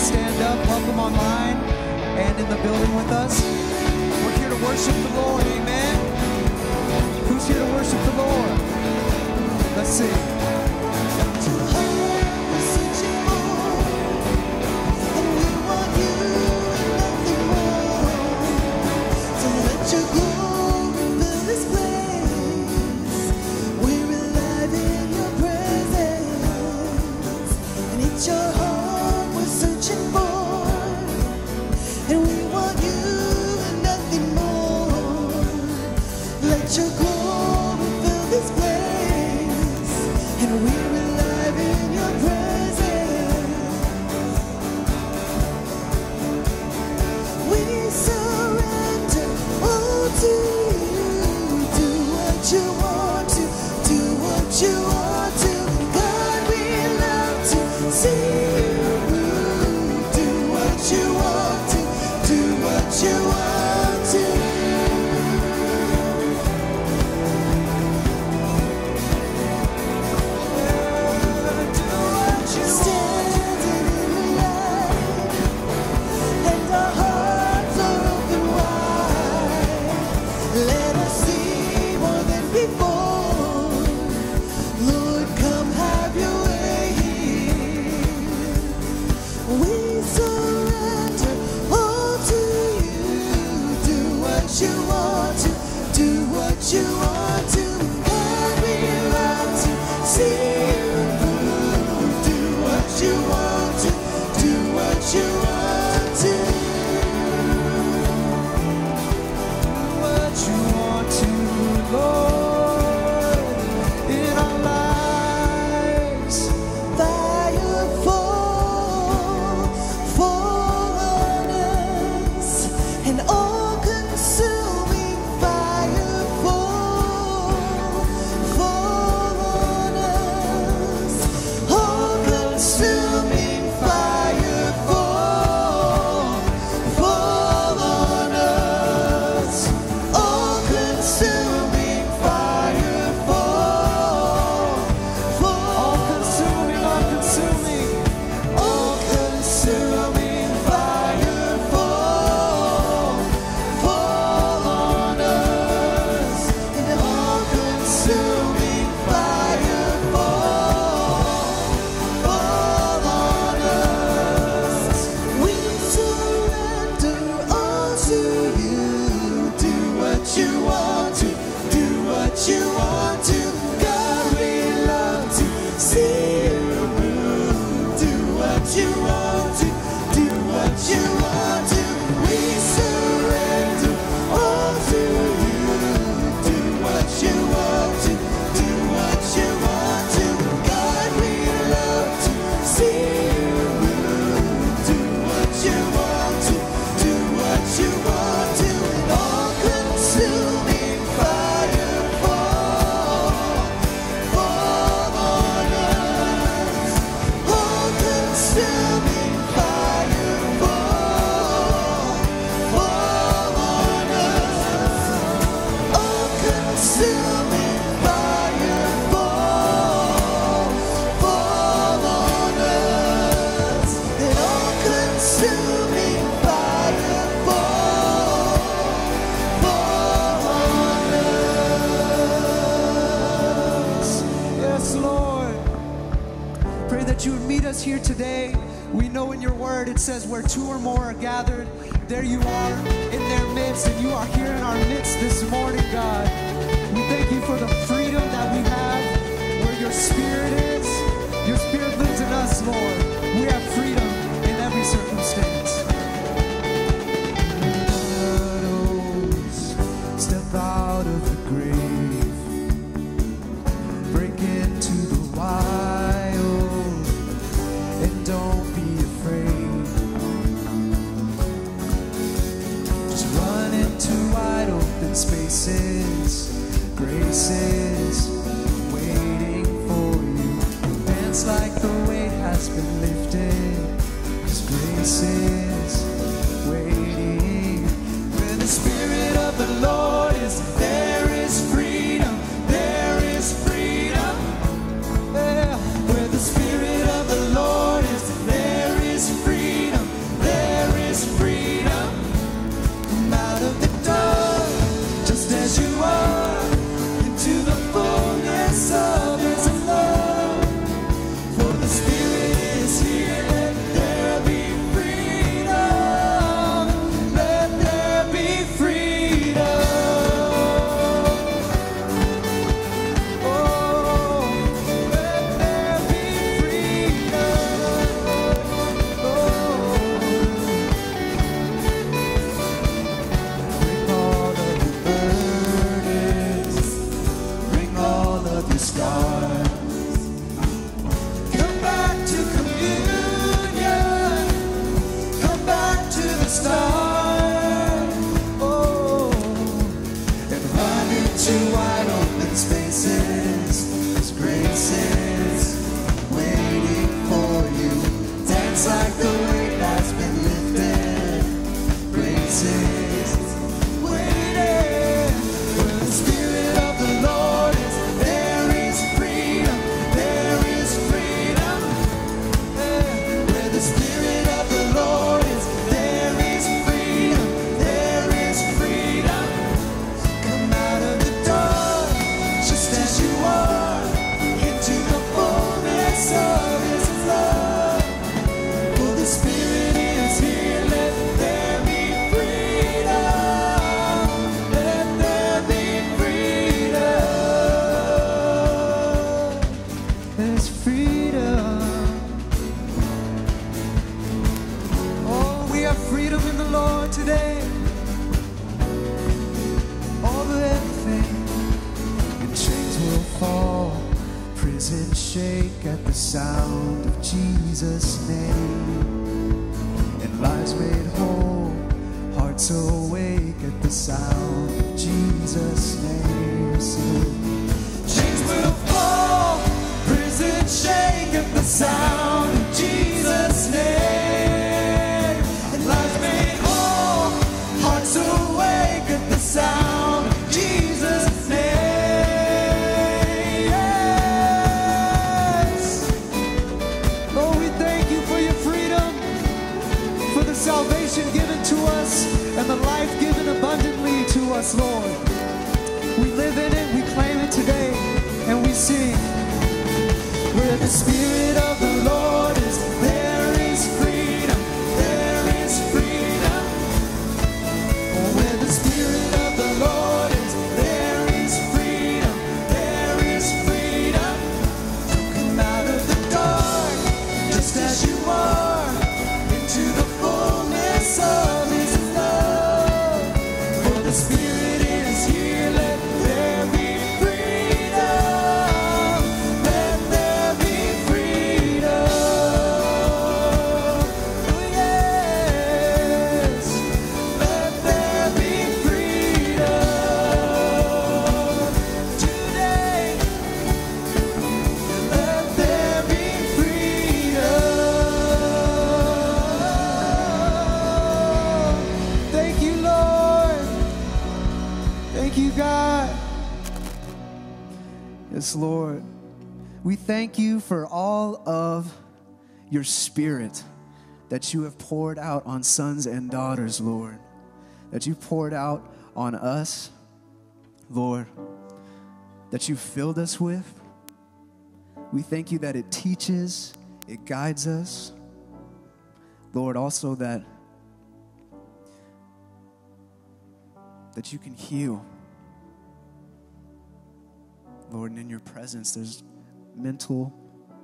stand up, welcome online and in the building with us. We're here to worship the Lord, amen. Who's here to worship the Lord? Let's see. two or more graces, graces waiting for you. Dance like the weight has been lifted. Cause graces. We live in it, we claim it today, and we sing. Where the Spirit of Lord. We thank you for all of your spirit that you have poured out on sons and daughters, Lord. That you poured out on us, Lord. That you filled us with. We thank you that it teaches, it guides us. Lord, also that that you can heal. Lord, and in your presence there's mental,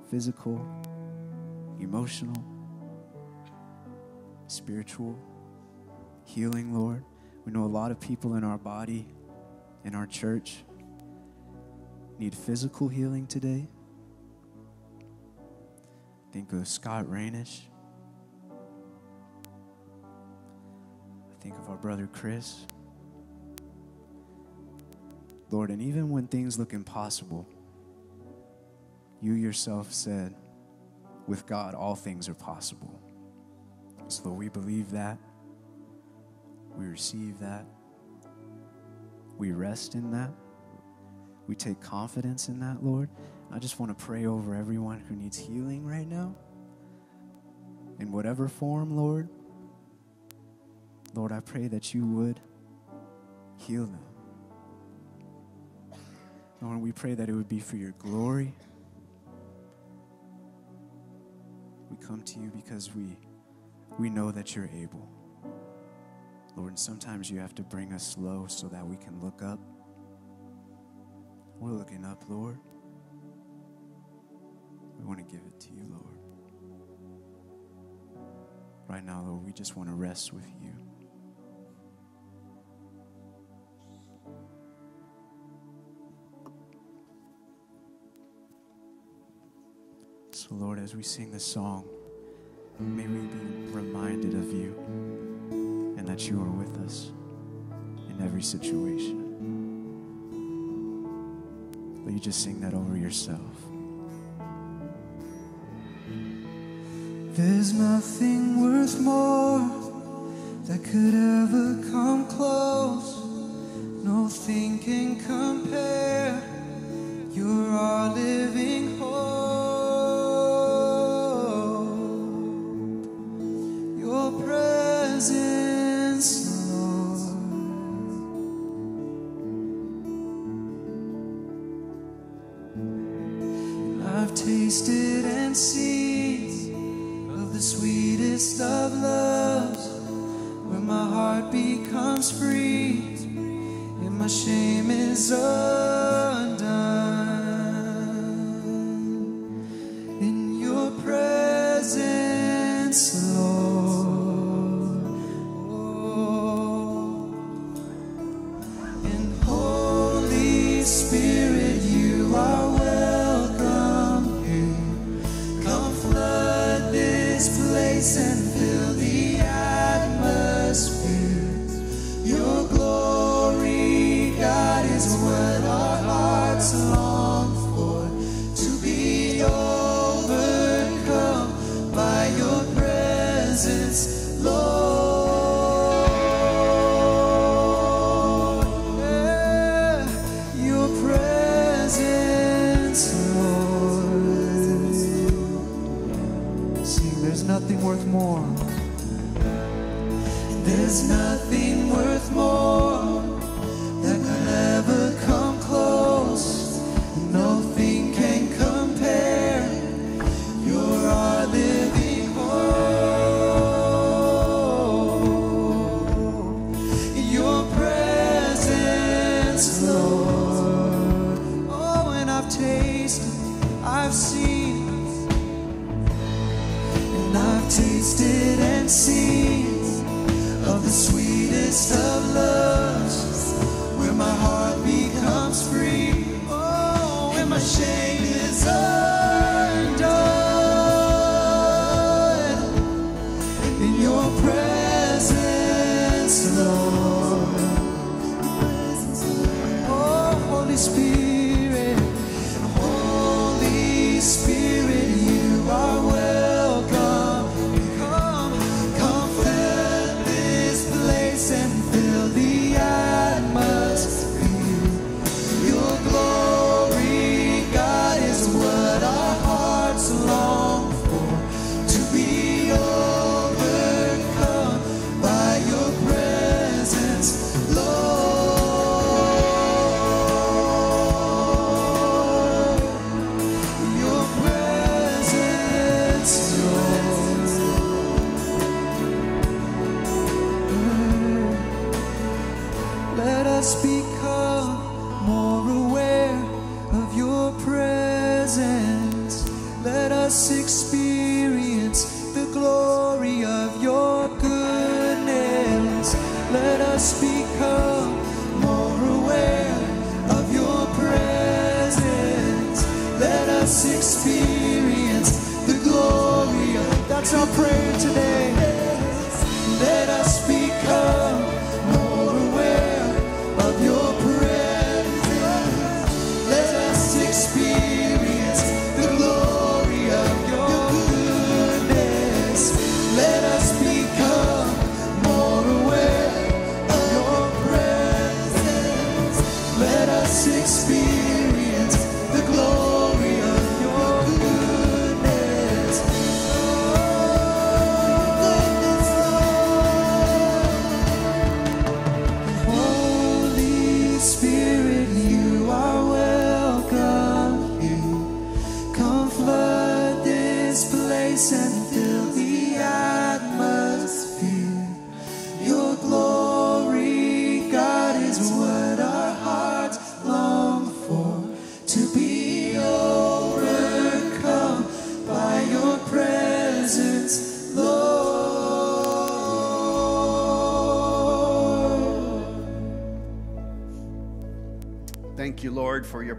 physical, emotional, spiritual healing, Lord. We know a lot of people in our body, in our church, need physical healing today. Think of Scott Rainish. I think of our brother Chris. Lord, and even when things look impossible, you yourself said, with God, all things are possible. So, Lord, we believe that. We receive that. We rest in that. We take confidence in that, Lord. I just want to pray over everyone who needs healing right now. In whatever form, Lord. Lord, I pray that you would heal them. Lord, we pray that it would be for your glory. We come to you because we we know that you're able. Lord, and sometimes you have to bring us low so that we can look up. We're looking up, Lord. We want to give it to you, Lord. Right now, Lord, we just want to rest with you. So, Lord, as we sing this song, may we be reminded of you and that you are with us in every situation. Will you just sing that over yourself? There's nothing worth more that could ever come close. Nothing can compare. You're our living hope.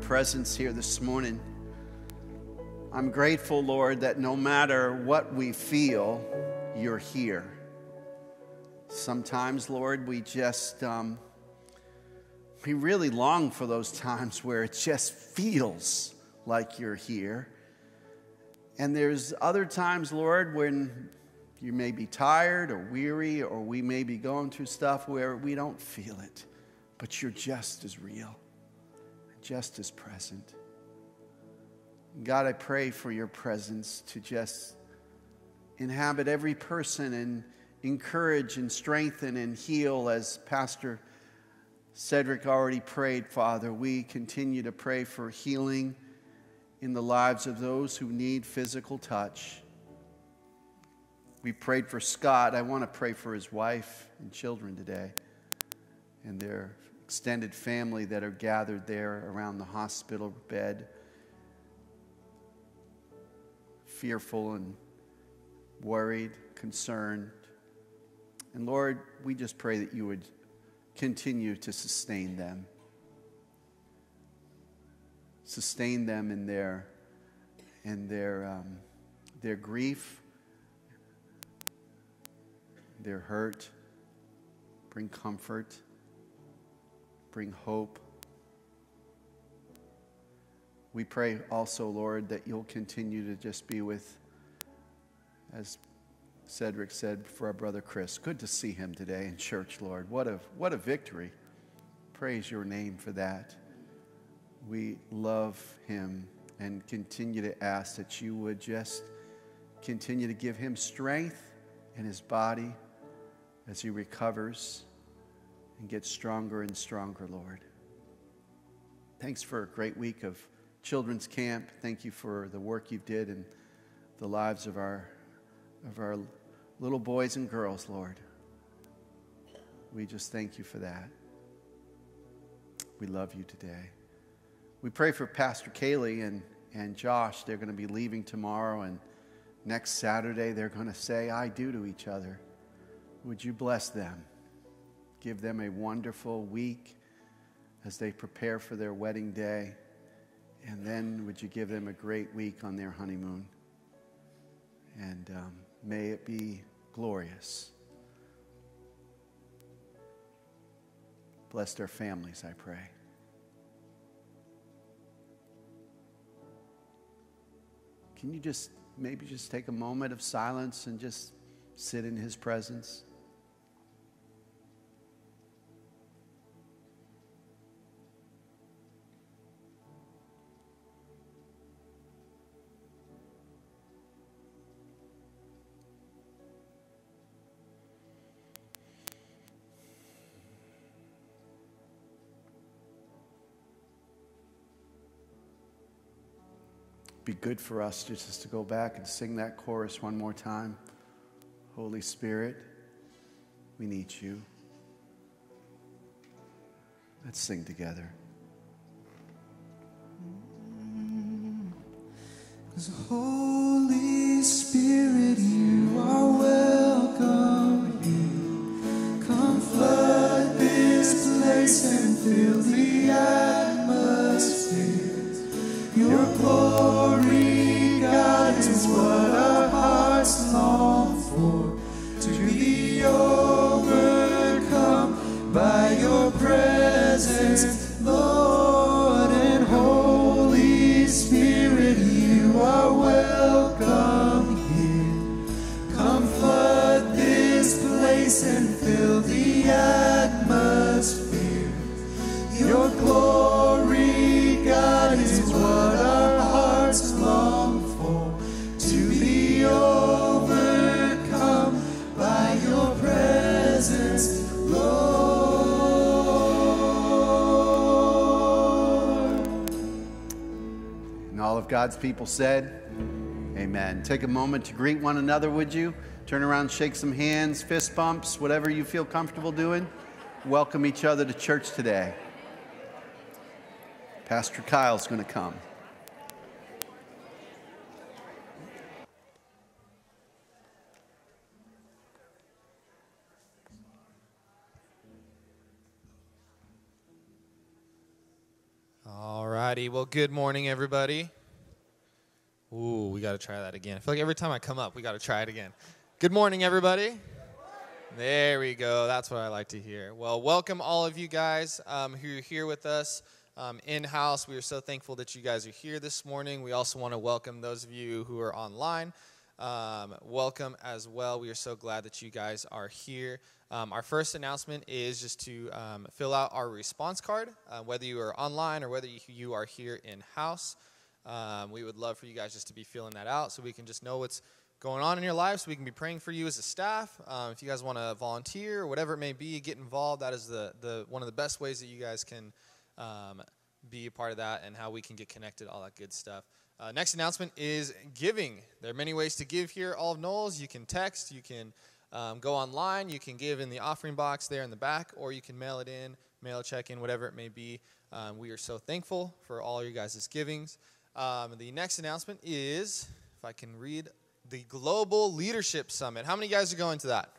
Presence here this morning. I'm grateful, Lord, that no matter what we feel, you're here. Sometimes, Lord, we just, um, we really long for those times where it just feels like you're here. And there's other times, Lord, when you may be tired or weary, or we may be going through stuff where we don't feel it, but you're just as real just as present. God, I pray for your presence to just inhabit every person and encourage and strengthen and heal as Pastor Cedric already prayed, Father. We continue to pray for healing in the lives of those who need physical touch. We prayed for Scott. I want to pray for his wife and children today and their extended family that are gathered there around the hospital bed, fearful and worried, concerned. And Lord, we just pray that you would continue to sustain them. Sustain them in their, in their, um, their grief, their hurt. Bring comfort. Bring hope. We pray also, Lord, that you'll continue to just be with, as Cedric said, for our brother Chris. Good to see him today in church, Lord. What a, what a victory. Praise your name for that. We love him and continue to ask that you would just continue to give him strength in his body as he recovers and get stronger and stronger, Lord. Thanks for a great week of children's camp. Thank you for the work you did in the lives of our, of our little boys and girls, Lord. We just thank you for that. We love you today. We pray for Pastor Kaylee and, and Josh. They're going to be leaving tomorrow, and next Saturday they're going to say, I do to each other. Would you bless them? Give them a wonderful week as they prepare for their wedding day. And then would you give them a great week on their honeymoon? And um, may it be glorious. Bless their families, I pray. Can you just maybe just take a moment of silence and just sit in his presence? Good for us just to go back and sing that chorus one more time. Holy Spirit, we need you. Let's sing together. Cause Holy Spirit, you are welcome here. Come flood this place and fill the atmosphere. Your glory, God, is what our hearts long for. To be overcome God's people said, Amen. Take a moment to greet one another, would you? Turn around, shake some hands, fist bumps, whatever you feel comfortable doing. Welcome each other to church today. Pastor Kyle's going to come. All righty. Well, good morning, everybody. Ooh, we got to try that again. I feel like every time I come up, we got to try it again. Good morning, everybody. There we go. That's what I like to hear. Well, welcome all of you guys um, who are here with us um, in house. We are so thankful that you guys are here this morning. We also want to welcome those of you who are online. Um, welcome as well. We are so glad that you guys are here. Um, our first announcement is just to um, fill out our response card, uh, whether you are online or whether you, you are here in house. Um, we would love for you guys just to be filling that out so we can just know what's going on in your life so we can be praying for you as a staff. Um, if you guys want to volunteer or whatever it may be, get involved. That is the, the one of the best ways that you guys can um, be a part of that and how we can get connected, all that good stuff. Uh, next announcement is giving. There are many ways to give here, Olive Knolls. You can text, you can um, go online, you can give in the offering box there in the back, or you can mail it in, mail check in, whatever it may be. Um, we are so thankful for all your guys' givings. Um, the next announcement is, if I can read, the Global Leadership Summit. How many guys are going to that?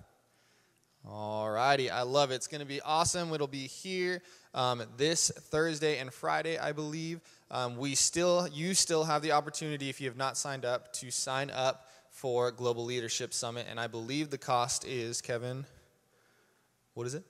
All righty, I love it. It's going to be awesome. It'll be here um, this Thursday and Friday, I believe. Um, we still, you still have the opportunity, if you have not signed up, to sign up for Global Leadership Summit. And I believe the cost is, Kevin, what is it?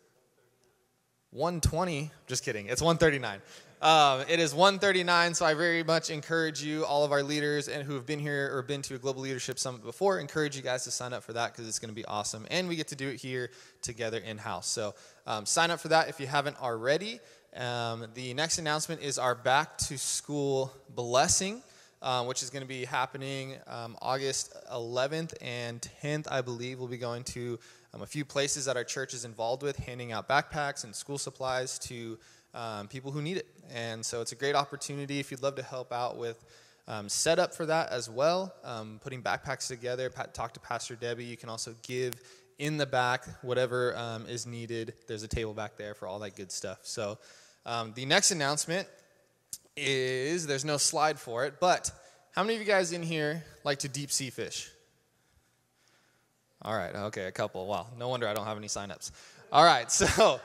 120 just kidding it's 139 um, it is 1:39, so i very much encourage you all of our leaders and who have been here or been to a global leadership summit before encourage you guys to sign up for that because it's going to be awesome and we get to do it here together in house so um, sign up for that if you haven't already um, the next announcement is our back to school blessing um, which is going to be happening um, August 11th and 10th, I believe. We'll be going to um, a few places that our church is involved with, handing out backpacks and school supplies to um, people who need it. And so it's a great opportunity if you'd love to help out with um, setup for that as well, um, putting backpacks together. Pat, talk to Pastor Debbie. You can also give in the back whatever is needed. There's a table back there for all that good stuff. So the next announcement is there's no slide for it, but how many of you guys in here like to deep sea fish? All right, okay, a couple. Wow, no wonder I don't have any signups. All right, so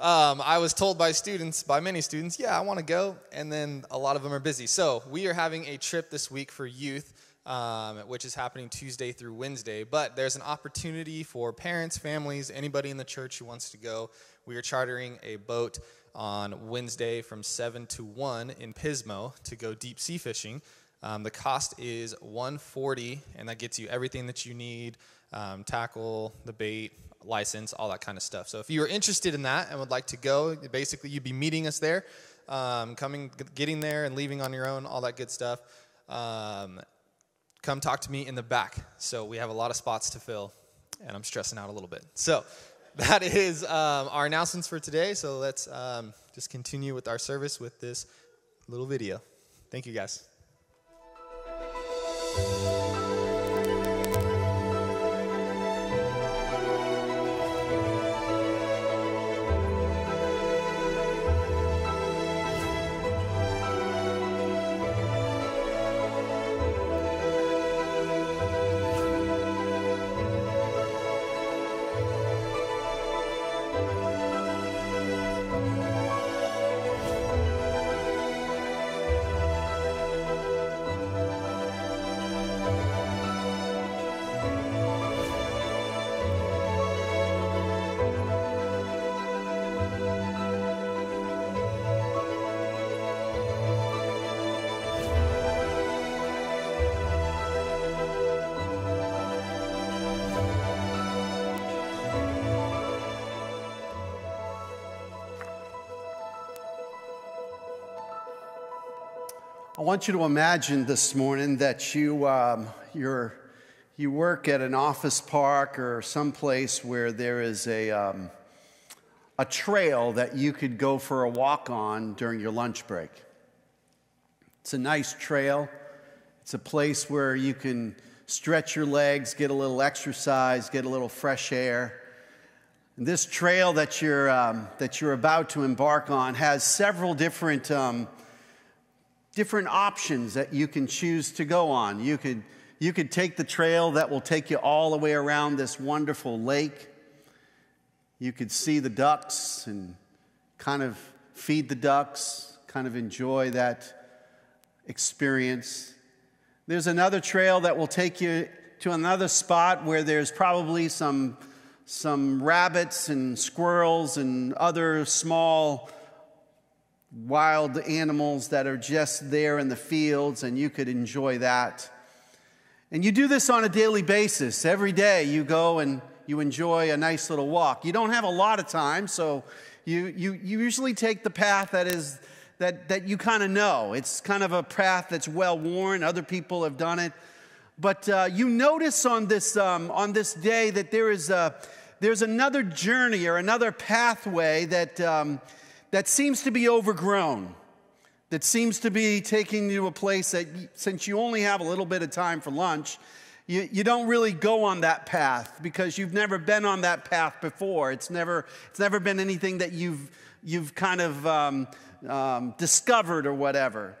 um, I was told by students, by many students, yeah, I want to go, and then a lot of them are busy. So we are having a trip this week for youth. Um, which is happening Tuesday through Wednesday. But there's an opportunity for parents, families, anybody in the church who wants to go. We are chartering a boat on Wednesday from 7 to 1 in Pismo to go deep sea fishing. Um, the cost is 140 and that gets you everything that you need um, tackle, the bait, license, all that kind of stuff. So if you are interested in that and would like to go, basically you'd be meeting us there, um, coming, getting there and leaving on your own, all that good stuff. Um, come talk to me in the back. So we have a lot of spots to fill, and I'm stressing out a little bit. So that is um, our announcements for today. So let's um, just continue with our service with this little video. Thank you, guys. Want you to imagine this morning that you, um, you're, you work at an office park or someplace where there is a, um, a trail that you could go for a walk on during your lunch break. It's a nice trail. It's a place where you can stretch your legs, get a little exercise, get a little fresh air. And this trail that you're, um, that you're about to embark on has several different um, different options that you can choose to go on. You could, you could take the trail that will take you all the way around this wonderful lake. You could see the ducks and kind of feed the ducks, kind of enjoy that experience. There's another trail that will take you to another spot where there's probably some, some rabbits and squirrels and other small wild animals that are just there in the fields, and you could enjoy that. And you do this on a daily basis. Every day you go and you enjoy a nice little walk. You don't have a lot of time, so you, you, you usually take the path that is that, that you kind of know. It's kind of a path that's well worn. Other people have done it. But uh, you notice on this, um, on this day that there is a, there's another journey or another pathway that, um, that seems to be overgrown, that seems to be taking you to a place that, since you only have a little bit of time for lunch, you, you don't really go on that path because you've never been on that path before. It's never, it's never been anything that you've, you've kind of um, um, discovered or whatever.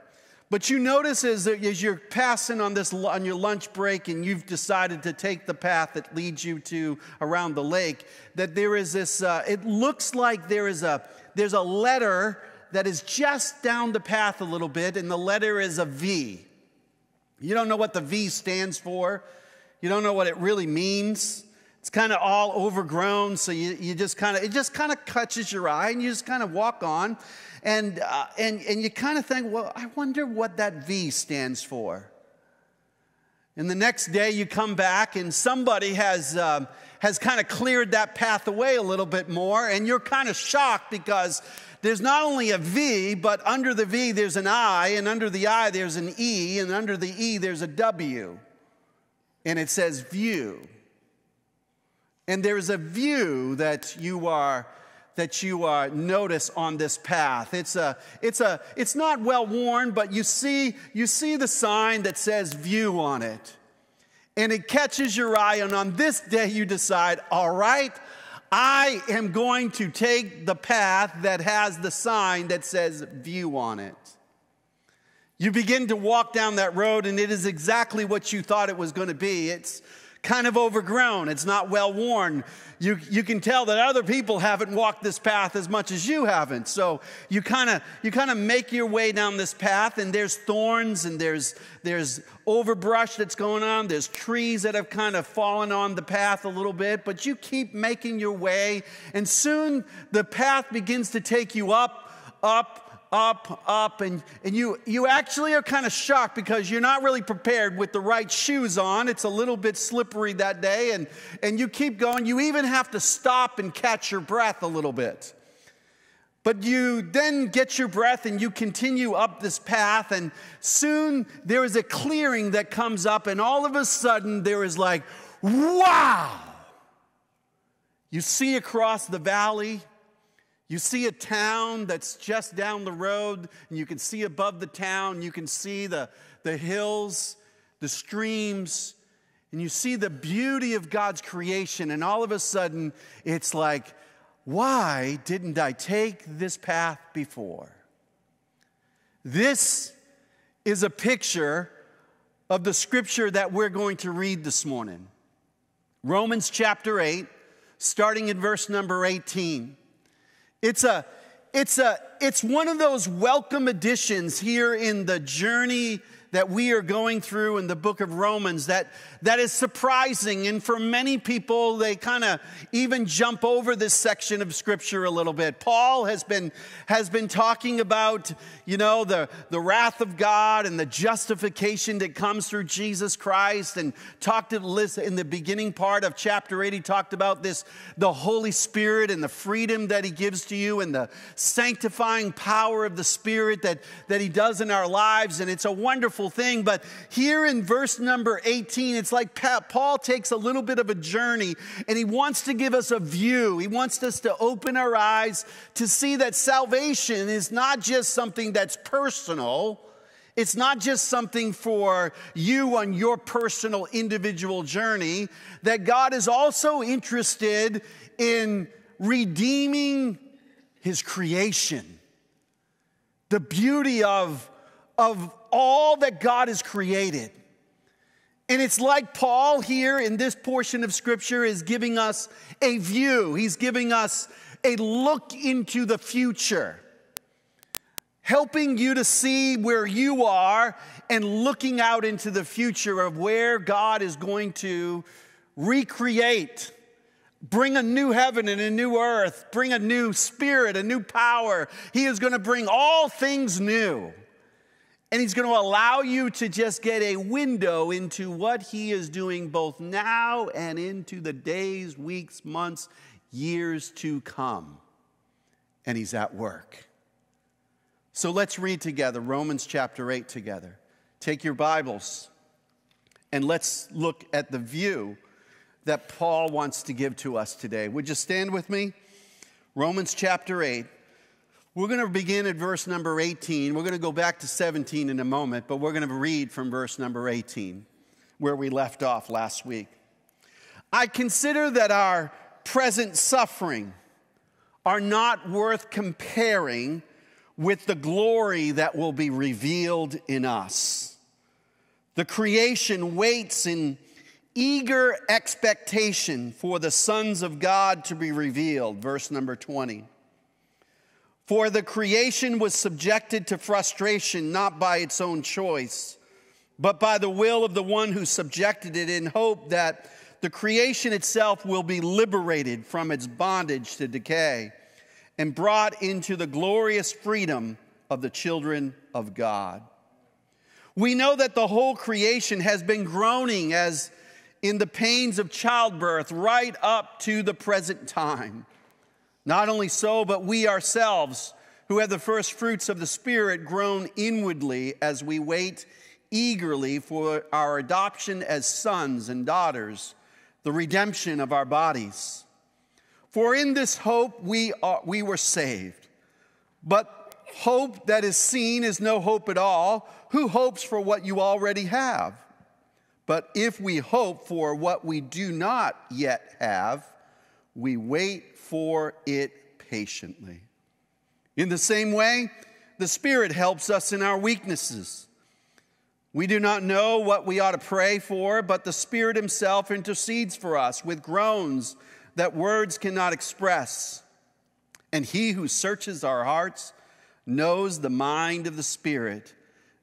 But you notice as, as you're passing on this on your lunch break and you've decided to take the path that leads you to around the lake, that there is this. Uh, it looks like there is a there's a letter that is just down the path a little bit, and the letter is a V. You don't know what the V stands for. You don't know what it really means. It's kind of all overgrown, so you, you just kind of, it just kind of catches your eye and you just kind of walk on. And, uh, and, and you kind of think, well, I wonder what that V stands for. And the next day you come back and somebody has, um, has kind of cleared that path away a little bit more, and you're kind of shocked because there's not only a V, but under the V there's an I, and under the I there's an E, and under the E there's a W. And it says view. And there's a view that you are that you uh, notice on this path. It's, a, it's, a, it's not well worn, but you see, you see the sign that says view on it. And it catches your eye, and on this day you decide, all right, I am going to take the path that has the sign that says view on it. You begin to walk down that road, and it is exactly what you thought it was going to be. It's kind of overgrown, it's not well worn. You, you can tell that other people haven't walked this path as much as you haven't. So you kind of you kind of make your way down this path, and there's thorns and there's there's overbrush that's going on. There's trees that have kind of fallen on the path a little bit, but you keep making your way, and soon the path begins to take you up, up, up, up, and, and you, you actually are kind of shocked because you're not really prepared with the right shoes on. It's a little bit slippery that day, and, and you keep going. You even have to stop and catch your breath a little bit. But you then get your breath and you continue up this path, and soon there is a clearing that comes up, and all of a sudden there is like, wow! You see across the valley, you see a town that's just down the road, and you can see above the town, you can see the, the hills, the streams, and you see the beauty of God's creation, and all of a sudden, it's like, why didn't I take this path before? This is a picture of the scripture that we're going to read this morning. Romans chapter 8, starting in verse number 18. It's a it's a it's one of those welcome additions here in the journey that we are going through in the book of Romans that, that is surprising. And for many people, they kind of even jump over this section of scripture a little bit. Paul has been, has been talking about, you know, the, the wrath of God and the justification that comes through Jesus Christ and talked in the beginning part of chapter 8, he talked about this, the Holy Spirit and the freedom that he gives to you and the sanctifying power of the Spirit that, that he does in our lives. And it's a wonderful wonderful thing. But here in verse number 18, it's like Paul takes a little bit of a journey and he wants to give us a view. He wants us to open our eyes to see that salvation is not just something that's personal. It's not just something for you on your personal individual journey, that God is also interested in redeeming his creation. The beauty of, of all that God has created. And it's like Paul here in this portion of scripture is giving us a view, he's giving us a look into the future, helping you to see where you are and looking out into the future of where God is going to recreate. Bring a new heaven and a new earth, bring a new spirit, a new power. He is going to bring all things new. And he's going to allow you to just get a window into what he is doing both now and into the days, weeks, months, years to come. And he's at work. So let's read together Romans chapter 8 together. Take your Bibles and let's look at the view that Paul wants to give to us today. Would you stand with me? Romans chapter 8. We're going to begin at verse number 18. We're going to go back to 17 in a moment, but we're going to read from verse number 18, where we left off last week. I consider that our present suffering are not worth comparing with the glory that will be revealed in us. The creation waits in eager expectation for the sons of God to be revealed. Verse number 20. For the creation was subjected to frustration not by its own choice, but by the will of the one who subjected it, in hope that the creation itself will be liberated from its bondage to decay and brought into the glorious freedom of the children of God. We know that the whole creation has been groaning as in the pains of childbirth right up to the present time. Not only so, but we ourselves, who have the first fruits of the Spirit, groan inwardly as we wait eagerly for our adoption as sons and daughters, the redemption of our bodies. For in this hope we, are, we were saved. But hope that is seen is no hope at all. Who hopes for what you already have? But if we hope for what we do not yet have, we wait for it patiently. In the same way, the Spirit helps us in our weaknesses. We do not know what we ought to pray for, but the Spirit Himself intercedes for us with groans that words cannot express. And He who searches our hearts knows the mind of the Spirit,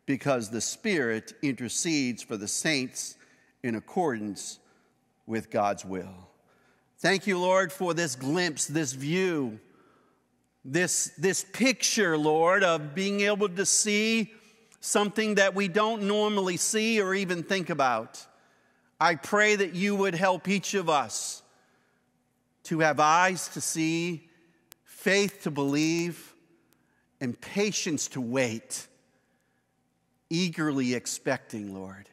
because the Spirit intercedes for the saints in accordance with God's will. Thank you, Lord, for this glimpse, this view, this, this picture, Lord, of being able to see something that we don't normally see or even think about. I pray that you would help each of us to have eyes to see, faith to believe, and patience to wait, eagerly expecting, Lord.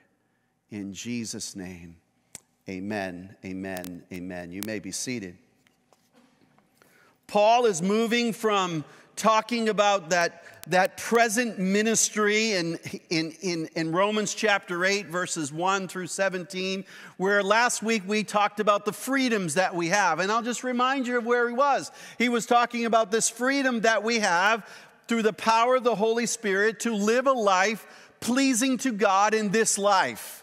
In Jesus' name, amen, amen, amen. You may be seated. Paul is moving from talking about that, that present ministry in, in, in, in Romans chapter 8, verses 1 through 17, where last week we talked about the freedoms that we have. And I'll just remind you of where he was. He was talking about this freedom that we have through the power of the Holy Spirit to live a life pleasing to God in this life.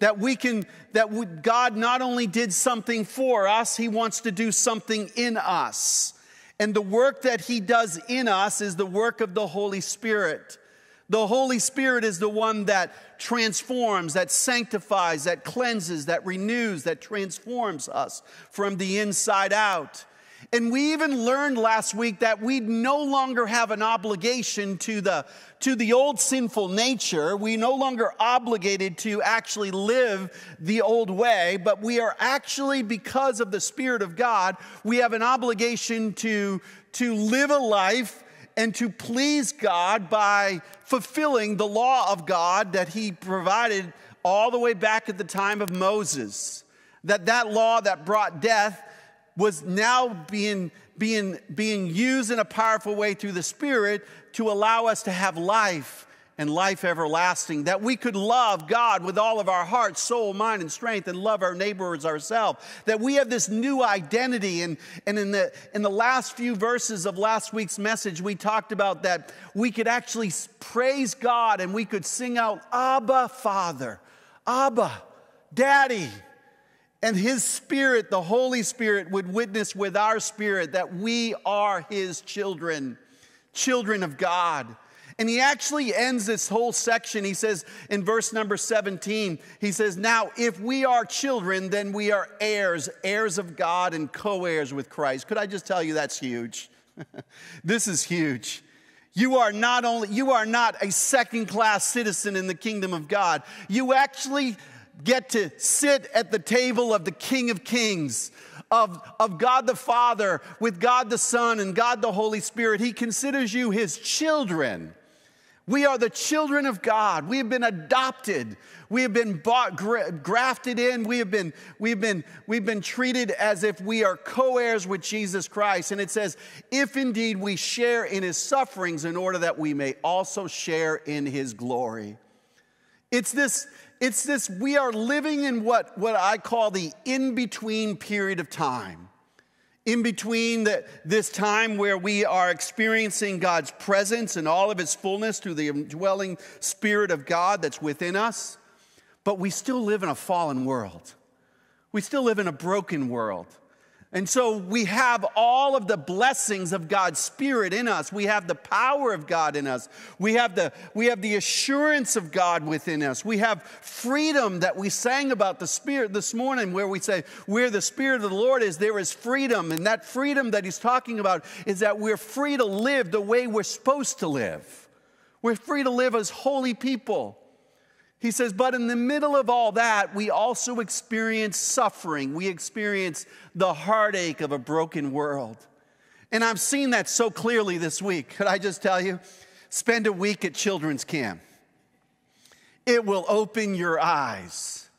That we can, that God not only did something for us, He wants to do something in us. And the work that He does in us is the work of the Holy Spirit. The Holy Spirit is the one that transforms, that sanctifies, that cleanses, that renews, that transforms us from the inside out. And we even learned last week that we no longer have an obligation to the, to the old sinful nature. We no longer obligated to actually live the old way, but we are actually, because of the Spirit of God, we have an obligation to, to live a life and to please God by fulfilling the law of God that He provided all the way back at the time of Moses. That that law that brought death was now being, being, being used in a powerful way through the Spirit to allow us to have life and life everlasting, that we could love God with all of our heart, soul, mind, and strength, and love our neighbor as ourselves. That we have this new identity. And, and in, the, in the last few verses of last week's message, we talked about that we could actually praise God and we could sing out, Abba, Father, Abba, Daddy. And His Spirit, the Holy Spirit, would witness with our spirit that we are His children, children of God. And he actually ends this whole section. He says in verse number 17, he says, Now, if we are children, then we are heirs, heirs of God and co heirs with Christ. Could I just tell you that's huge? this is huge. You are not only, you are not a second class citizen in the kingdom of God. You actually get to sit at the table of the King of Kings, of, of God the Father, with God the Son and God the Holy Spirit. He considers you his children. We are the children of God. We have been adopted. We have been bought, gra- grafted in. We have been, we've been, we've been treated as if we are co heirs with Jesus Christ. And it says, if indeed we share in his sufferings, in order that we may also share in his glory. It's this, it's this, we are living in what, what I call the in between period of time. In between the, this time where we are experiencing God's presence and all of its fullness through the indwelling Spirit of God that's within us, but we still live in a fallen world. We still live in a broken world. And so we have all of the blessings of God's Spirit in us. We have the power of God in us. We have the, we have the assurance of God within us. We have freedom that we sang about the Spirit this morning, where we say, Where the Spirit of the Lord is, there is freedom. And that freedom that he's talking about is that we're free to live the way we're supposed to live. We're free to live as holy people. He says, but in the middle of all that, we also experience suffering. We experience the heartache of a broken world. And I've seen that so clearly this week. Could I just tell you? Spend a week at children's camp. It will open your eyes.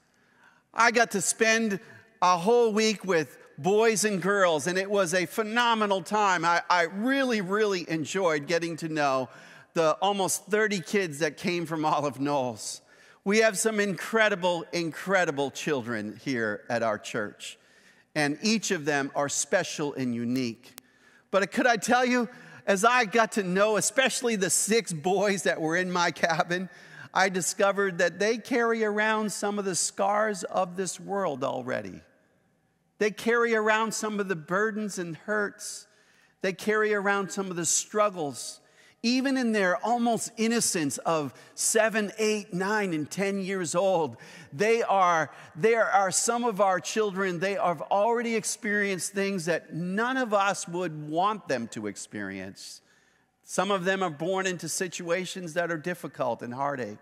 I got to spend a whole week with boys and girls, and it was a phenomenal time. I, I really, really enjoyed getting to know the almost 30 kids that came from Olive Knolls. We have some incredible, incredible children here at our church, and each of them are special and unique. But could I tell you, as I got to know, especially the six boys that were in my cabin, I discovered that they carry around some of the scars of this world already. They carry around some of the burdens and hurts. They carry around some of the struggles even in their almost innocence of seven, eight, nine, and 10 years old, they are, there are some of our children, they have already experienced things that none of us would want them to experience. Some of them are born into situations that are difficult and heartache.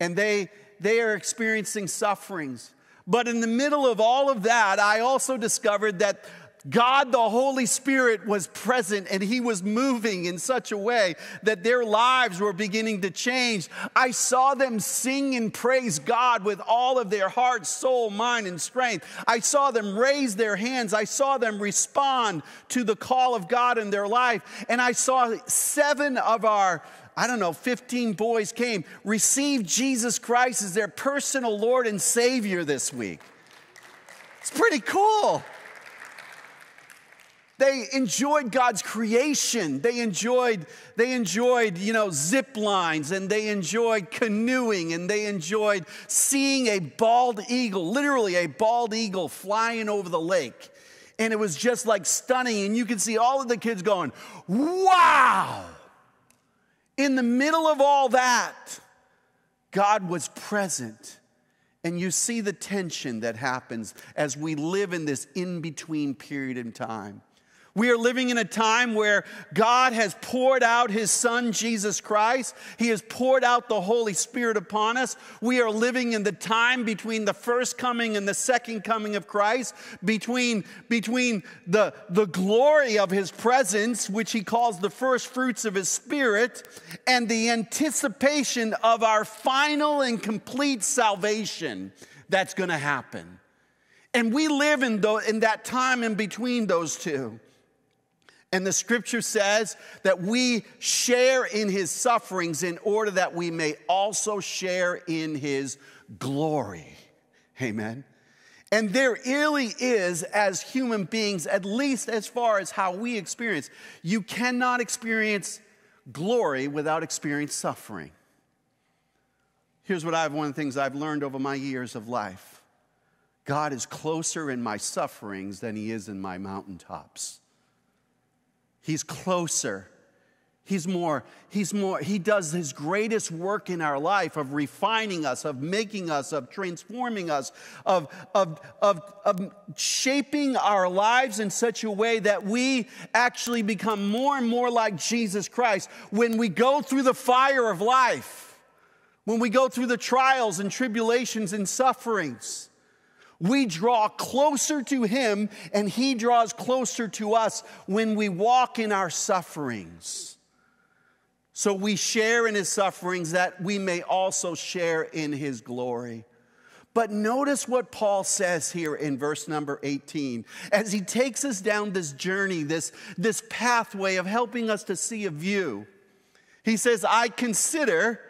And they, they are experiencing sufferings. But in the middle of all of that, I also discovered that God the Holy Spirit was present and He was moving in such a way that their lives were beginning to change. I saw them sing and praise God with all of their heart, soul, mind, and strength. I saw them raise their hands. I saw them respond to the call of God in their life. And I saw seven of our I don't know, 15 boys came, received Jesus Christ as their personal Lord and Savior this week. It's pretty cool. They enjoyed God's creation. They enjoyed, they enjoyed, you know, zip lines and they enjoyed canoeing and they enjoyed seeing a bald eagle, literally a bald eagle flying over the lake. And it was just like stunning. And you could see all of the kids going, wow. In the middle of all that, God was present. And you see the tension that happens as we live in this in between period in time. We are living in a time where God has poured out his son, Jesus Christ. He has poured out the Holy Spirit upon us. We are living in the time between the first coming and the second coming of Christ, between, between the, the glory of his presence, which he calls the first fruits of his spirit, and the anticipation of our final and complete salvation that's going to happen. And we live in, the, in that time in between those two. And the scripture says that we share in his sufferings in order that we may also share in his glory. Amen. And there really is, as human beings, at least as far as how we experience, you cannot experience glory without experiencing suffering. Here's what I've one of the things I've learned over my years of life God is closer in my sufferings than he is in my mountaintops. He's closer. He's more, he's more, he does his greatest work in our life of refining us, of making us, of transforming us, of, of, of, of shaping our lives in such a way that we actually become more and more like Jesus Christ when we go through the fire of life, when we go through the trials and tribulations and sufferings we draw closer to Him, and He draws closer to us when we walk in our sufferings. So we share in His sufferings that we may also share in His glory. But notice what Paul says here in verse number 18 as he takes us down this journey, this, this pathway of helping us to see a view. He says, I consider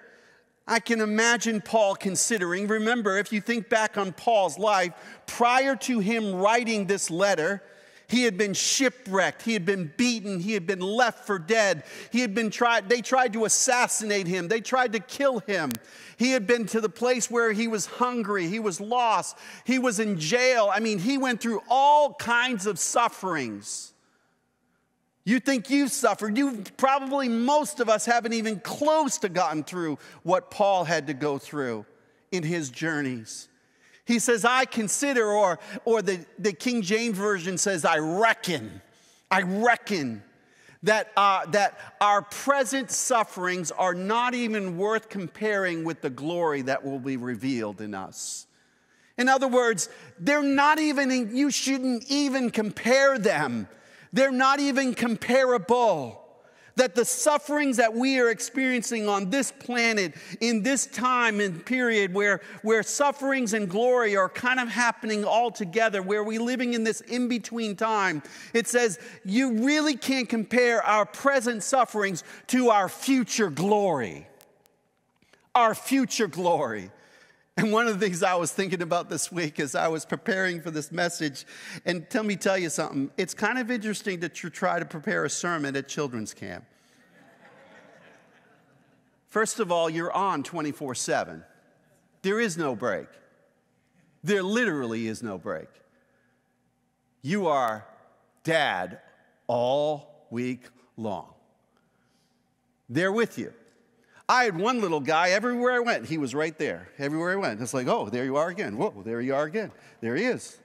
I can imagine Paul considering. Remember, if you think back on Paul's life, prior to him writing this letter, He had been shipwrecked. He had been beaten. He had been left for dead. He had been tried, they tried to assassinate him. They tried to kill him. He had been to the place where he was hungry. He was lost. He was in jail. I mean, he went through all kinds of sufferings. You think you've suffered. You probably, most of us haven't even close to gotten through what Paul had to go through in his journeys. He says, I consider, or, or the, the King James Version says, I reckon, I reckon that, uh, that our present sufferings are not even worth comparing with the glory that will be revealed in us. In other words, they're not even, you shouldn't even compare them. They're not even comparable that the sufferings that we are experiencing on this planet in this time and period where, where sufferings and glory are kind of happening all together, where we're living in this in between time, it says you really can't compare our present sufferings to our future glory. Our future glory. And one of the things I was thinking about this week as I was preparing for this message, and tell me, tell you something, it's kind of interesting that you try to prepare a sermon at children's camp. First of all, you're on 24 7. There is no break. There literally is no break. You are dad all week long. They're with you. I had one little guy everywhere I went, he was right there. Everywhere I went. It's like, oh, there you are again. Whoa, there you are again. There he is.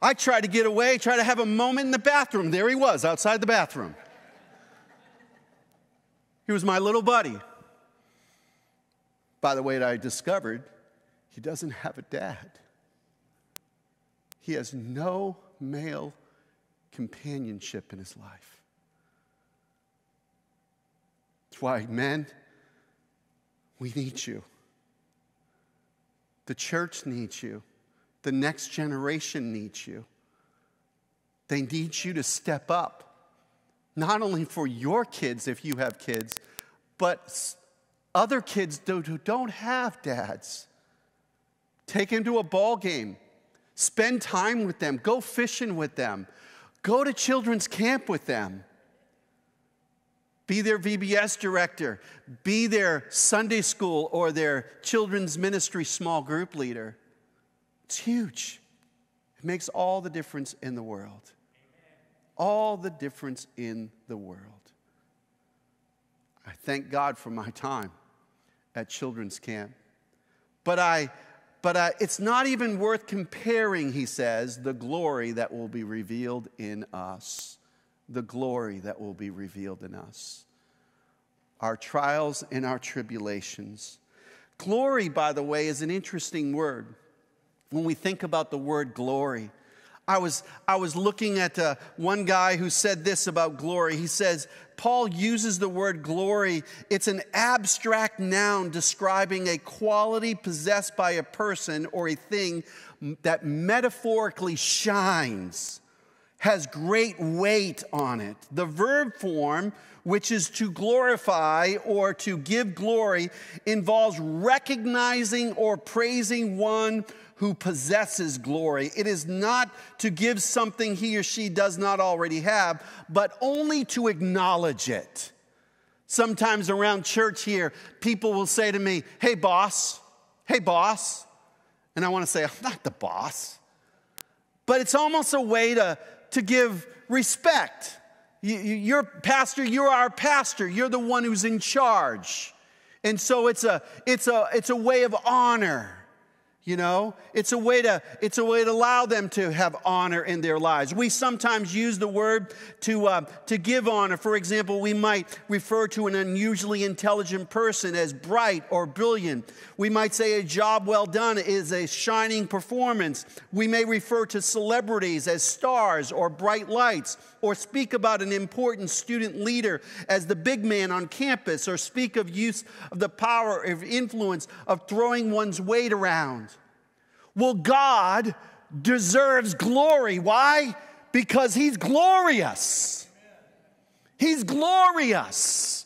I tried to get away, try to have a moment in the bathroom. There he was, outside the bathroom. He was my little buddy. By the way, I discovered he doesn't have a dad. He has no male companionship in his life. That's why, men, we need you. The church needs you. The next generation needs you. They need you to step up, not only for your kids, if you have kids, but other kids who don't have dads. Take them to a ball game. Spend time with them. Go fishing with them. Go to children's camp with them. Be their VBS director. Be their Sunday school or their children's ministry small group leader. It's huge. It makes all the difference in the world. All the difference in the world. I thank God for my time at children's camp. But I but uh, it's not even worth comparing, he says, the glory that will be revealed in us the glory that will be revealed in us. Our trials and our tribulations. Glory, by the way, is an interesting word. When we think about the word glory, I was, I was looking at uh, one guy who said this about glory. He says, Paul uses the word glory. It's an abstract noun describing a quality possessed by a person or a thing that metaphorically shines has great weight on it. The verb form, which is to glorify or to give glory, involves recognizing or praising one who possesses glory. It is not to give something he or she does not already have, but only to acknowledge it. Sometimes around church here, people will say to me, Hey, boss, hey, boss. And I want to say, I'm not the boss. But it's almost a way to to give respect. You're pastor, you're our pastor, you're the one who's in charge. And so it's a, it's a, it's a way of honor. You know, it's a way to it's a way to allow them to have honor in their lives. We sometimes use the word to uh, to give honor. For example, we might refer to an unusually intelligent person as bright or brilliant. We might say a job well done is a shining performance. We may refer to celebrities as stars or bright lights, or speak about an important student leader as the big man on campus, or speak of use of the power of influence of throwing one's weight around. Well, God deserves glory. Why? Because He's glorious. He's glorious.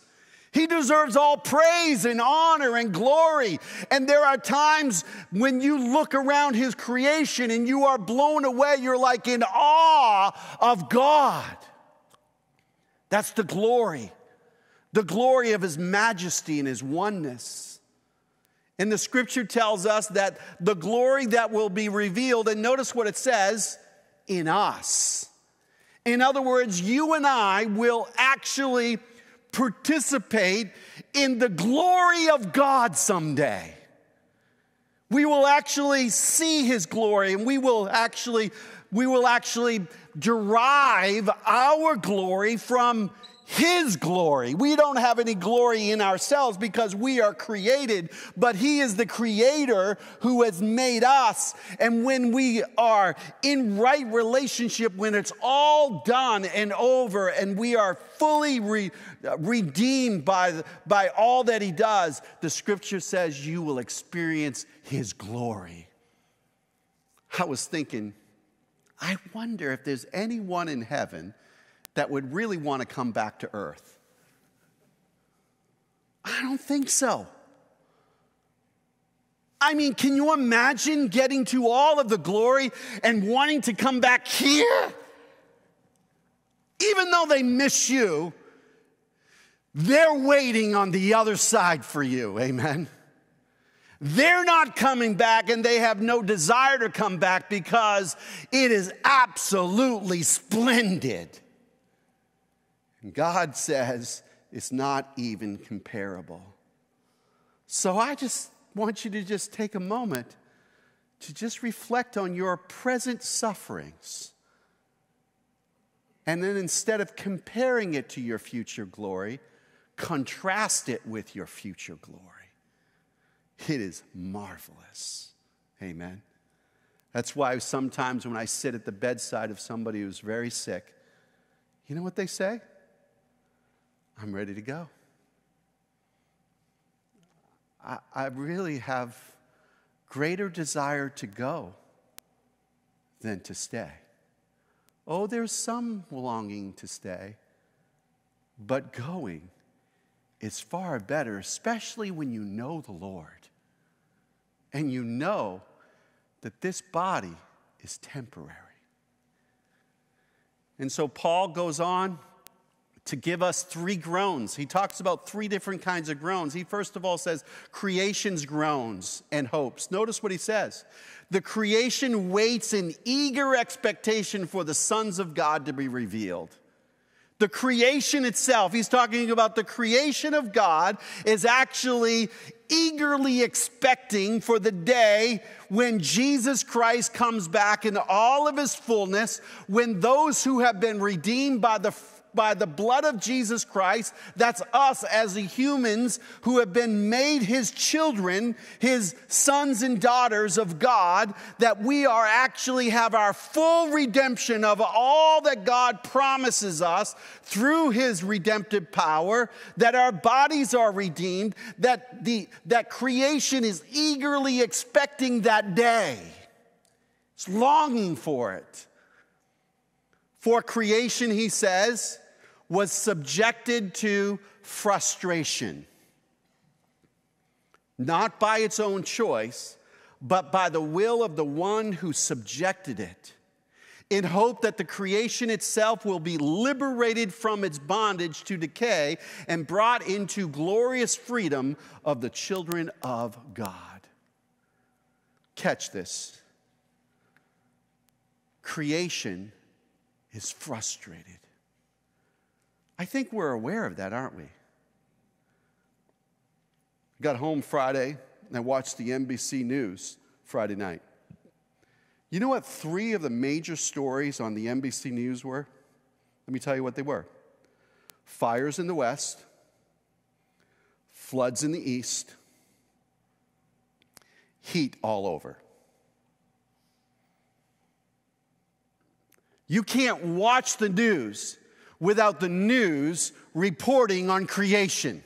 He deserves all praise and honor and glory. And there are times when you look around His creation and you are blown away. You're like in awe of God. That's the glory, the glory of His majesty and His oneness. And the scripture tells us that the glory that will be revealed, and notice what it says in us. In other words, you and I will actually participate in the glory of God someday. We will actually see his glory and we will actually we will actually derive our glory from his glory. We don't have any glory in ourselves because we are created, but He is the creator who has made us. And when we are in right relationship, when it's all done and over, and we are fully re- redeemed by, by all that He does, the scripture says you will experience His glory. I was thinking, I wonder if there's anyone in heaven that would really want to come back to earth? I don't think so. I mean, can you imagine getting to all of the glory and wanting to come back here? Even though they miss you, they're waiting on the other side for you. Amen. They're not coming back and they have no desire to come back because it is absolutely splendid. And God says it's not even comparable. So I just want you to just take a moment to just reflect on your present sufferings. And then instead of comparing it to your future glory, contrast it with your future glory. It is marvelous. Amen. That's why sometimes when I sit at the bedside of somebody who's very sick, you know what they say? I'm ready to go. I, I really have greater desire to go than to stay. Oh, there's some longing to stay, but going is far better, especially when you know the Lord and you know that this body is temporary. And so Paul goes on to give us three groans. He talks about three different kinds of groans. He first of all says creation's groans and hopes. Notice what he says. The creation waits in eager expectation for the sons of God to be revealed. The creation itself, he's talking about the creation of God, is actually eagerly expecting for the day when Jesus Christ comes back in all of his fullness, when those who have been redeemed by the by the blood of Jesus Christ, that's us as the humans who have been made his children, his sons and daughters of God, that we are actually have our full redemption of all that God promises us through his redemptive power, that our bodies are redeemed, that the that creation is eagerly expecting that day. It's longing for it. For creation, he says, was subjected to frustration, not by its own choice, but by the will of the one who subjected it, in hope that the creation itself will be liberated from its bondage to decay and brought into glorious freedom of the children of God. Catch this creation is frustrated. I think we're aware of that, aren't we? Got home Friday and I watched the NBC News Friday night. You know what three of the major stories on the NBC News were? Let me tell you what they were fires in the West, floods in the East, heat all over. You can't watch the news without the news reporting on creation.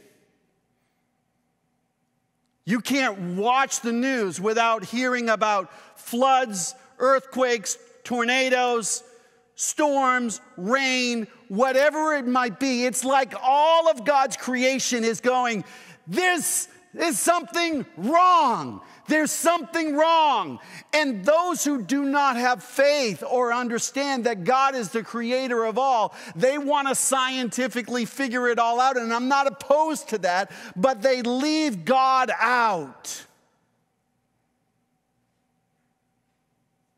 You can't watch the news without hearing about floods, earthquakes, tornadoes, storms, rain, whatever it might be, it's like all of God's creation is going, This is something wrong. There's something wrong. And those who do not have faith or understand that God is the creator of all, they want to scientifically figure it all out. And I'm not opposed to that, but they leave God out.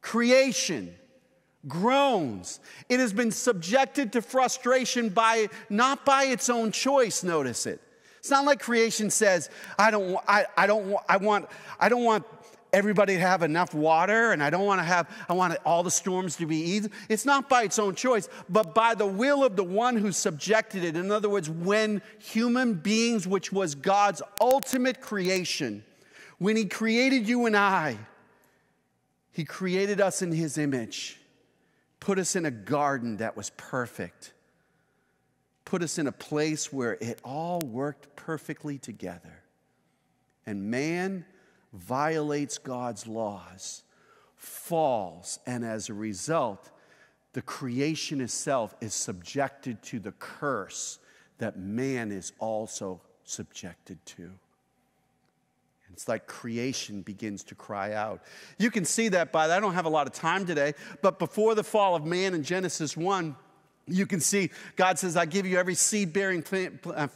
Creation groans. It has been subjected to frustration by not by its own choice, notice it. It's not like creation says, I don't, I, I don't, I want, I don't want everybody to have enough water and I don't want to have, I want all the storms to be easy. It's not by its own choice, but by the will of the one who subjected it. In other words, when human beings, which was God's ultimate creation, when he created you and I, he created us in his image, put us in a garden that was perfect put us in a place where it all worked perfectly together. And man violates God's laws, falls, and as a result, the creation itself is subjected to the curse that man is also subjected to. It's like creation begins to cry out. You can see that by, I don't have a lot of time today, but before the fall of man in Genesis 1, you can see God says, I give you every seed bearing plant, uh,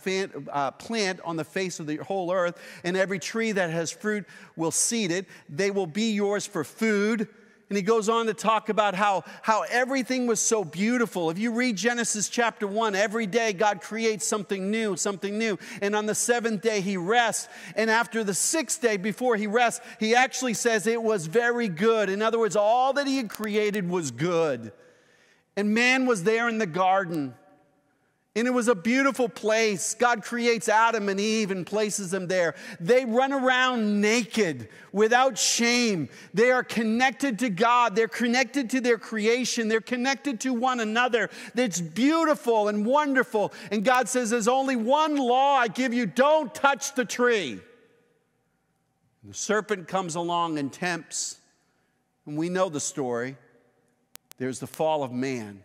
uh, plant, on the face of the whole earth, and every tree that has fruit will seed it. They will be yours for food. And he goes on to talk about how, how everything was so beautiful. If you read Genesis chapter 1, every day God creates something new, something new. And on the seventh day, he rests. And after the sixth day, before he rests, he actually says it was very good. In other words, all that he had created was good. And man was there in the garden. And it was a beautiful place. God creates Adam and Eve and places them there. They run around naked without shame. They are connected to God. They're connected to their creation. They're connected to one another. It's beautiful and wonderful. And God says, There's only one law I give you don't touch the tree. And the serpent comes along and tempts. And we know the story there's the fall of man.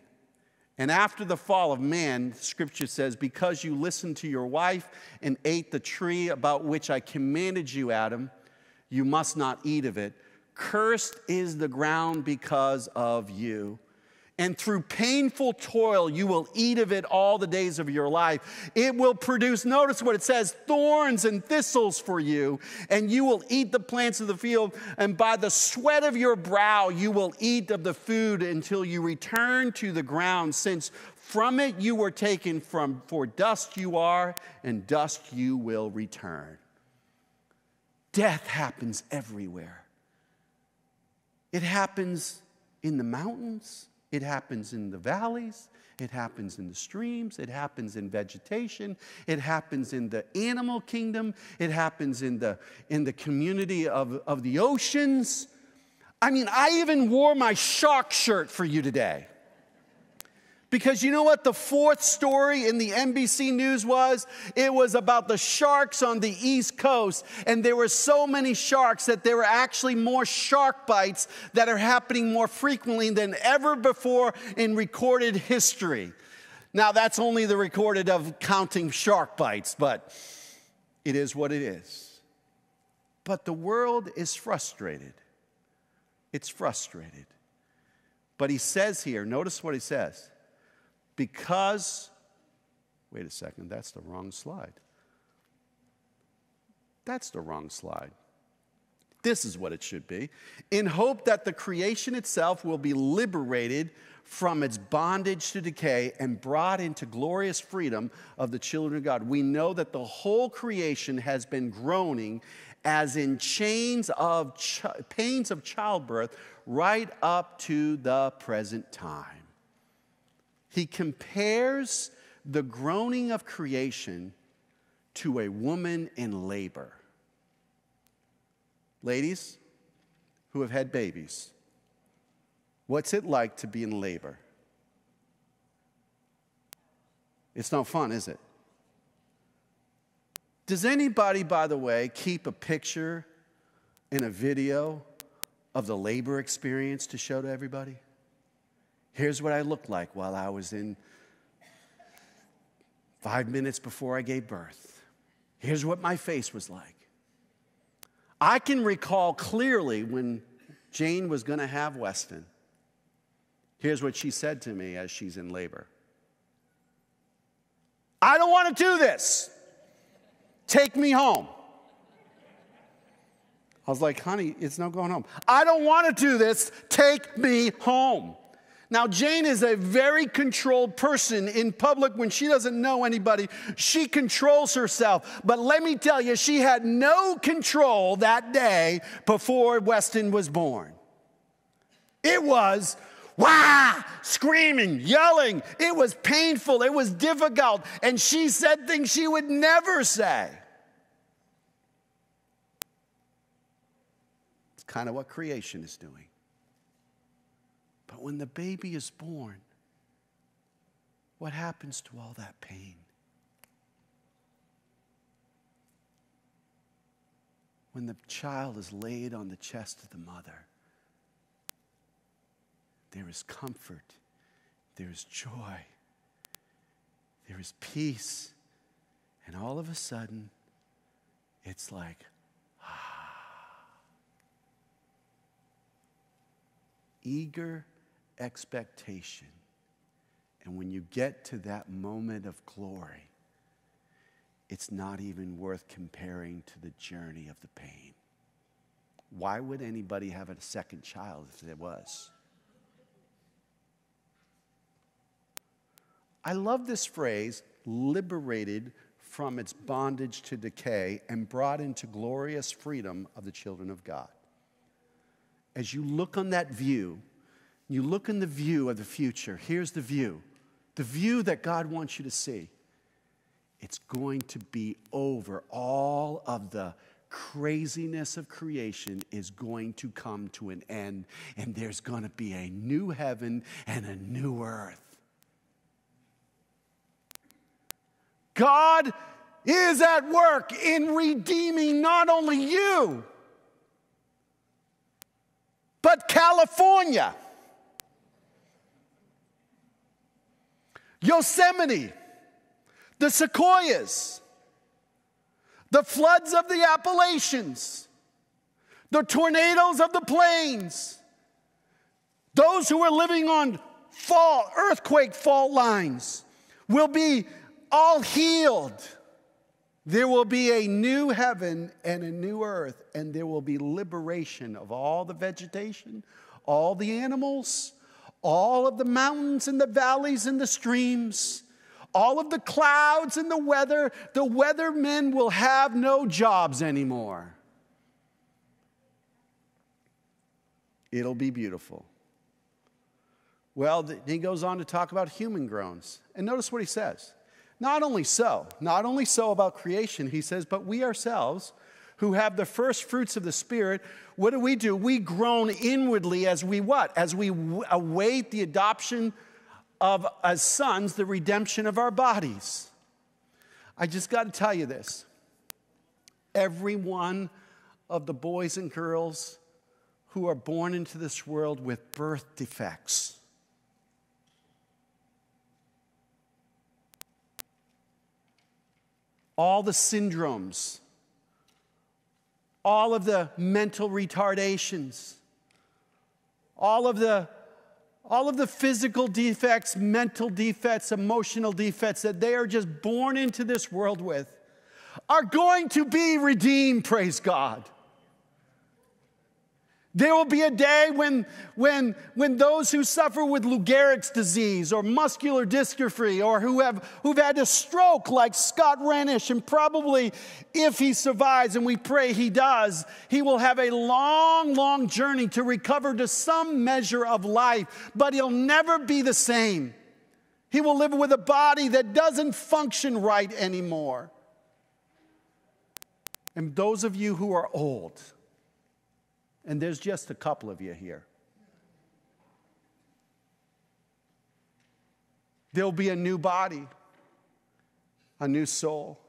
And after the fall of man, scripture says, because you listened to your wife and ate the tree about which I commanded you, Adam, you must not eat of it. Cursed is the ground because of you and through painful toil you will eat of it all the days of your life. It will produce, notice what it says, thorns and thistles for you, and you will eat the plants of the field, and by the sweat of your brow you will eat of the food until you return to the ground, since from it you were taken from, for dust you are, and dust you will return. Death happens everywhere. It happens in the mountains. It happens in the valleys, it happens in the streams, it happens in vegetation, it happens in the animal kingdom, it happens in the, in the community of, of the oceans. I mean, I even wore my shark shirt for you today. Because you know what the fourth story in the NBC News was? It was about the sharks on the East Coast. And there were so many sharks that there were actually more shark bites that are happening more frequently than ever before in recorded history. Now, that's only the recorded of counting shark bites, but it is what it is. But the world is frustrated. It's frustrated. But he says here, notice what he says because, wait a second, that's the wrong slide. That's the wrong slide. This is what it should be. In hope that the creation itself will be liberated from its bondage to decay and brought into glorious freedom of the children of God. We know that the whole creation has been groaning as in chains of ch- pains of childbirth right up to the present time. He compares the groaning of creation to a woman in labor. Ladies who have had babies, what's it like to be in labor? It's no fun, is it? Does anybody, by the way, keep a picture and a video of the labor experience to show to everybody? Here's what I looked like while I was in five minutes before I gave birth. Here's what my face was like. I can recall clearly when Jane was going to have Weston. Here's what she said to me as she's in labor I don't want to do this. Take me home. I was like, honey, it's no going home. I don't want to do this. Take me home. Now, Jane is a very controlled person in public when she doesn't know anybody. She controls herself. But let me tell you, she had no control that day before Weston was born. It was wah, screaming, yelling. It was painful. It was difficult. And she said things she would never say. It's kind of what creation is doing. But when the baby is born, what happens to all that pain? When the child is laid on the chest of the mother, there is comfort, there is joy, there is peace. And all of a sudden, it's like, ah. Eager expectation. And when you get to that moment of glory, it's not even worth comparing to the journey of the pain. Why would anybody have a second child if there was? I love this phrase, liberated from its bondage to decay and brought into glorious freedom of the children of God. As you look on that view, you look in the view of the future. Here's the view the view that God wants you to see. It's going to be over. All of the craziness of creation is going to come to an end, and there's going to be a new heaven and a new earth. God is at work in redeeming not only you, but California, Yosemite, the sequoias, the floods of the Appalachians, the tornadoes of the plains, those who are living on fault, earthquake fault lines will be all healed. There will be a new heaven and a new earth, and there will be liberation of all the vegetation, all the animals, all of the mountains and the valleys and the streams, all of the clouds and the weather. The weathermen will have no jobs anymore. It'll be beautiful. Well, he goes on to talk about human groans. And notice what he says. Not only so, not only so about creation, he says, but we ourselves who have the first fruits of the Spirit, what do we do? We groan inwardly as we what? As we await the adoption of as sons, the redemption of our bodies. I just got to tell you this. Every one of the boys and girls who are born into this world with birth defects all the syndromes, all of the mental retardations, all of the all of the physical defects, mental defects, emotional defects that they are just born into this world with are going to be redeemed, praise God. There will be a day when, when, when those who suffer with Lou disease or muscular dystrophy or who have who've had a stroke like Scott Renish, and probably if he survives, and we pray he does, he will have a long, long journey to recover to some measure of life, but he'll never be the same. He will live with a body that doesn't function right anymore. And those of you who are old, and there's just a couple of you here. There'll be a new body, a new soul.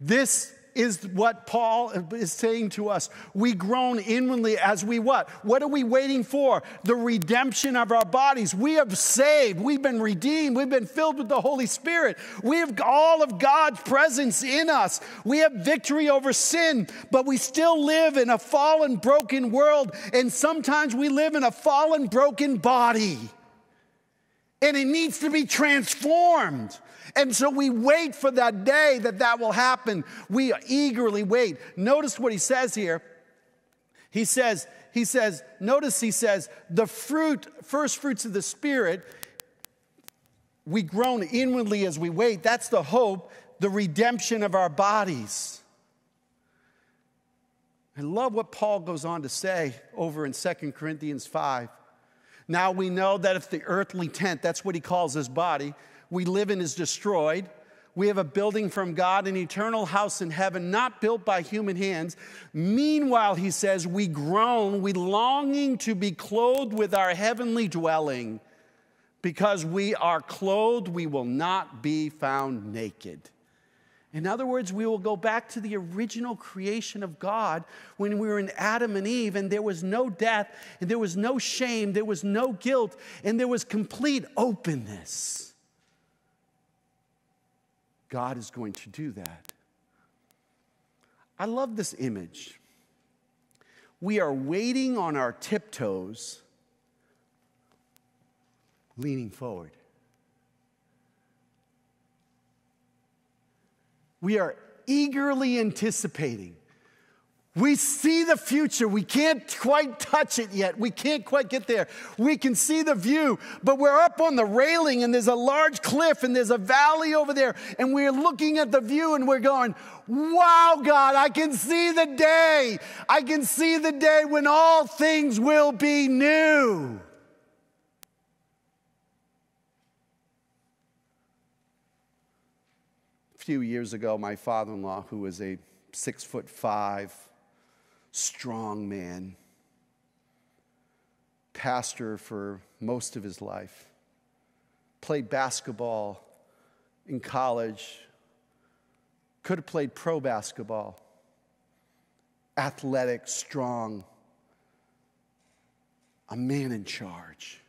This is what Paul is saying to us. We groan inwardly as we what? What are we waiting for? The redemption of our bodies. We have saved. We've been redeemed. We've been filled with the Holy Spirit. We have all of God's presence in us. We have victory over sin, but we still live in a fallen, broken world. And sometimes we live in a fallen, broken body. And it needs to be transformed. And so we wait for that day that that will happen. We eagerly wait. Notice what he says here. He says, he says, notice he says, the fruit, first fruits of the Spirit, we groan inwardly as we wait. That's the hope, the redemption of our bodies. I love what Paul goes on to say over in 2 Corinthians 5. Now we know that if the earthly tent, that's what he calls his body, we live in is destroyed, we have a building from God, an eternal house in heaven, not built by human hands. Meanwhile, he says, we groan, we longing to be clothed with our heavenly dwelling. Because we are clothed, we will not be found naked. In other words, we will go back to the original creation of God when we were in Adam and Eve, and there was no death, and there was no shame, there was no guilt, and there was complete openness. God is going to do that. I love this image. We are waiting on our tiptoes, leaning forward. We are eagerly anticipating we see the future. We can't quite touch it yet. We can't quite get there. We can see the view, but we're up on the railing and there's a large cliff and there's a valley over there. And we're looking at the view and we're going, Wow, God, I can see the day. I can see the day when all things will be new. A few years ago, my father in law, who was a six foot five, strong man, pastor for most of his life, played basketball in college, could have played pro basketball, athletic, strong, a man in charge.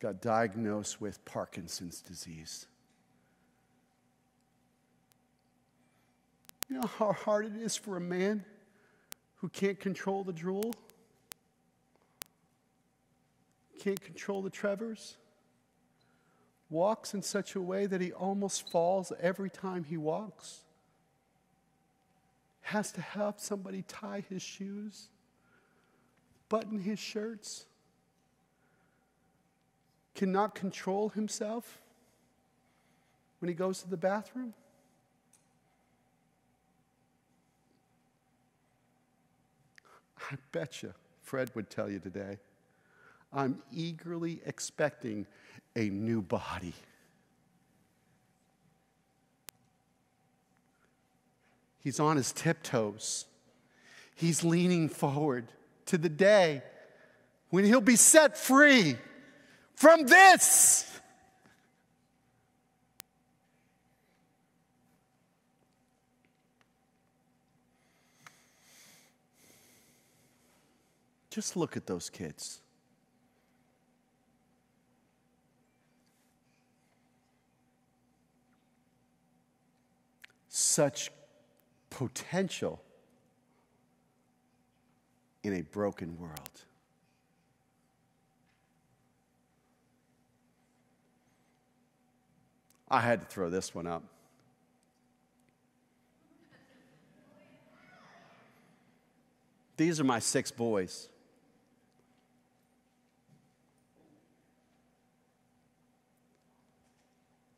Got diagnosed with Parkinson's disease. You know how hard it is for a man who can't control the drool? Can't control the tremors? Walks in such a way that he almost falls every time he walks? Has to have somebody tie his shoes, button his shirts? Cannot control himself when he goes to the bathroom? I bet you Fred would tell you today, I'm eagerly expecting a new body. He's on his tiptoes. He's leaning forward to the day when he'll be set free from this. Just look at those kids. Such potential in a broken world. I had to throw this one up. These are my six boys.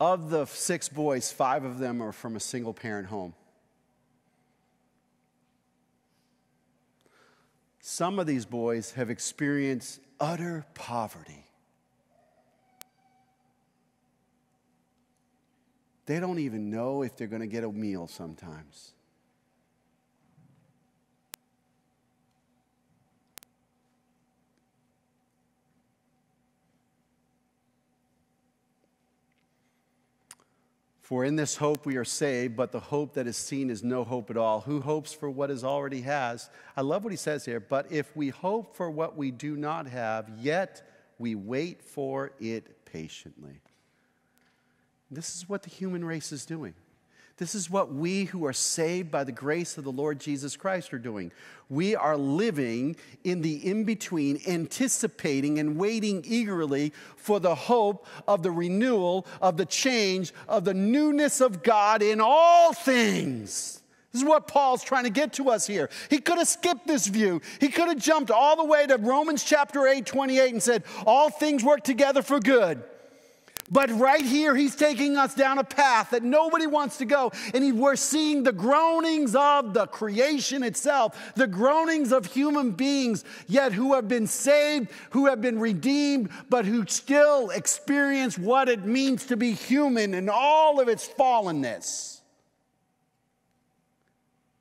Of the six boys, five of them are from a single parent home. Some of these boys have experienced utter poverty. They don't even know if they're going to get a meal sometimes. For in this hope we are saved, but the hope that is seen is no hope at all. Who hopes for what is already has? I love what he says here. But if we hope for what we do not have, yet we wait for it patiently. This is what the human race is doing. This is what we who are saved by the grace of the Lord Jesus Christ are doing. We are living in the in between, anticipating and waiting eagerly for the hope of the renewal, of the change, of the newness of God in all things. This is what Paul's trying to get to us here. He could have skipped this view. He could have jumped all the way to Romans chapter 8, 28 and said, All things work together for good. But right here, he's taking us down a path that nobody wants to go. And we're seeing the groanings of the creation itself, the groanings of human beings, yet who have been saved, who have been redeemed, but who still experience what it means to be human and all of its fallenness.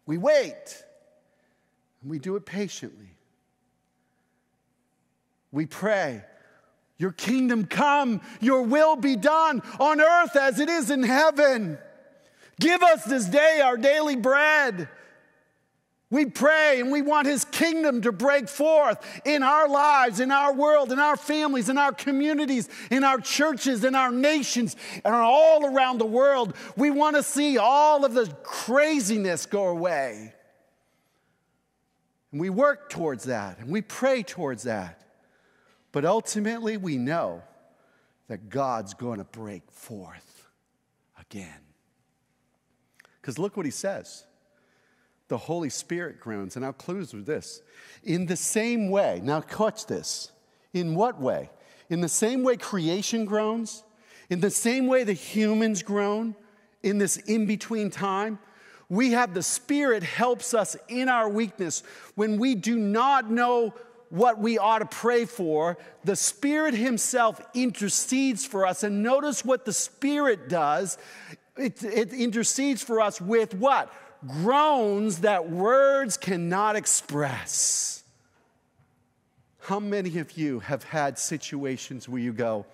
We wait, and we do it patiently. We pray your kingdom come, your will be done on earth as it is in heaven. Give us this day our daily bread. We pray and we want His kingdom to break forth in our lives, in our world, in our families, in our communities, in our churches, in our nations, and all around the world. We want to see all of the craziness go away. And we work towards that and we pray towards that. But ultimately, we know that God's going to break forth again. Because look what he says. The Holy Spirit groans, and I'll close with this. In the same way, now catch this. In what way? In the same way creation groans, in the same way the humans groan, in this in between time, we have the Spirit helps us in our weakness when we do not know what we ought to pray for, the Spirit Himself intercedes for us. And notice what the Spirit does it, it intercedes for us with what? Groans that words cannot express. How many of you have had situations where you go,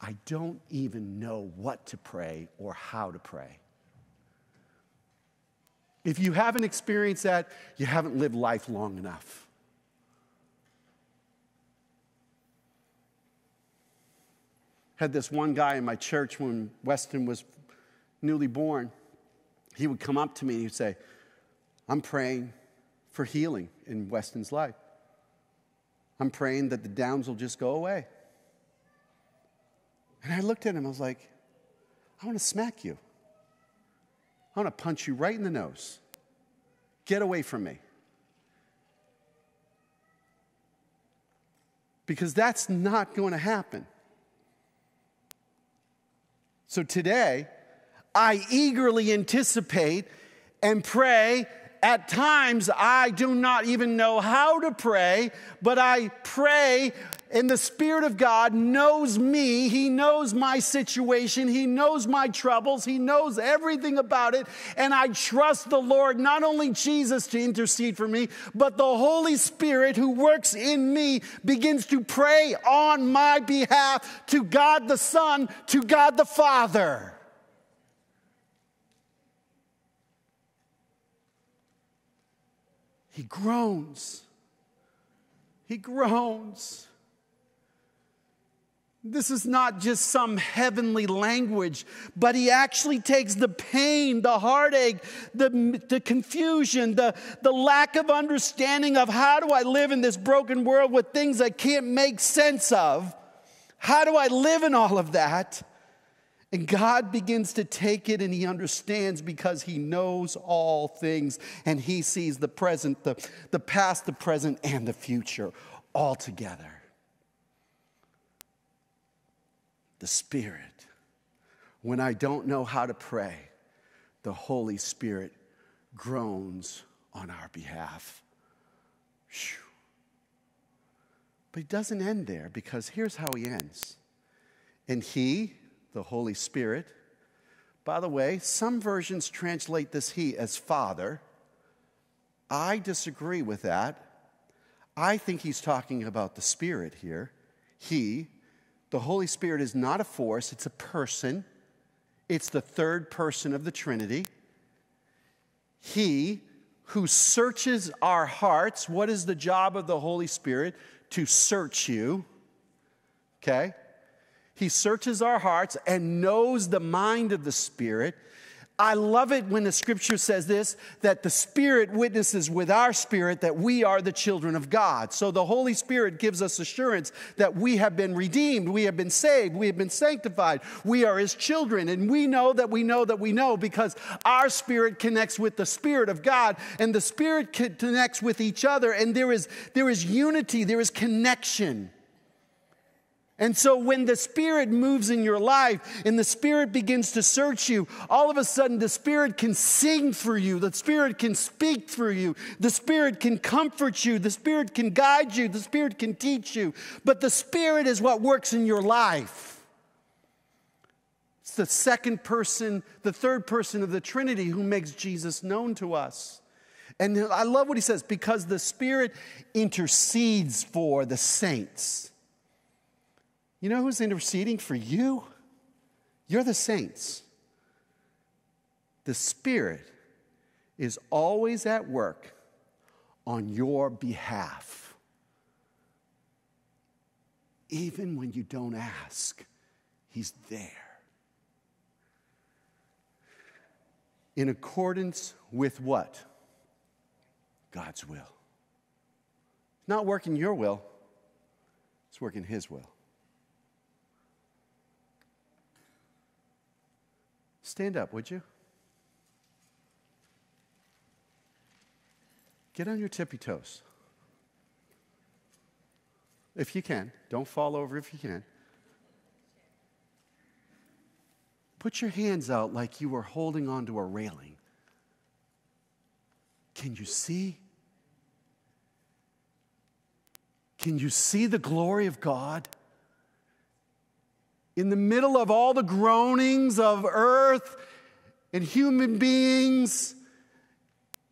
I don't even know what to pray or how to pray? If you haven't experienced that, you haven't lived life long enough. Had this one guy in my church when Weston was newly born. He would come up to me and he'd say, I'm praying for healing in Weston's life. I'm praying that the downs will just go away. And I looked at him, I was like, I want to smack you. I want to punch you right in the nose. Get away from me. Because that's not going to happen. So today, I eagerly anticipate and pray. At times, I do not even know how to pray, but I pray and the Spirit of God knows me. He knows my situation. He knows my troubles. He knows everything about it. And I trust the Lord, not only Jesus to intercede for me, but the Holy Spirit who works in me begins to pray on my behalf to God the Son, to God the Father. He groans. He groans. This is not just some heavenly language, but he actually takes the pain, the heartache, the, the confusion, the, the lack of understanding of how do I live in this broken world with things I can't make sense of. How do I live in all of that? And God begins to take it and he understands because he knows all things and he sees the present, the, the past, the present, and the future all together. The Spirit. When I don't know how to pray, the Holy Spirit groans on our behalf. Whew. But he doesn't end there because here's how he ends. And he, the Holy Spirit, by the way, some versions translate this he as Father. I disagree with that. I think he's talking about the Spirit here. He, the Holy Spirit is not a force, it's a person. It's the third person of the Trinity. He who searches our hearts. What is the job of the Holy Spirit? To search you. Okay? He searches our hearts and knows the mind of the Spirit. I love it when the scripture says this that the Spirit witnesses with our spirit that we are the children of God. So the Holy Spirit gives us assurance that we have been redeemed, we have been saved, we have been sanctified, we are His children. And we know that we know that we know because our spirit connects with the Spirit of God and the Spirit connects with each other. And there is, there is unity, there is connection. And so when the Spirit moves in your life and the Spirit begins to search you, all of a sudden the Spirit can sing for you, the Spirit can speak through you, the Spirit can comfort you, the Spirit can guide you, the Spirit can teach you. But the Spirit is what works in your life. It's the second person, the third person of the Trinity who makes Jesus known to us. And I love what he says because the Spirit intercedes for the saints. You know who's interceding for you? You're the saints. The Spirit is always at work on your behalf. Even when you don't ask, He's there. In accordance with what? God's will. Not working your will, it's working His will. Stand up, would you? Get on your tippy toes. If you can. Don't fall over if you can. Put your hands out like you were holding onto a railing. Can you see? Can you see the glory of God? In the middle of all the groanings of earth and human beings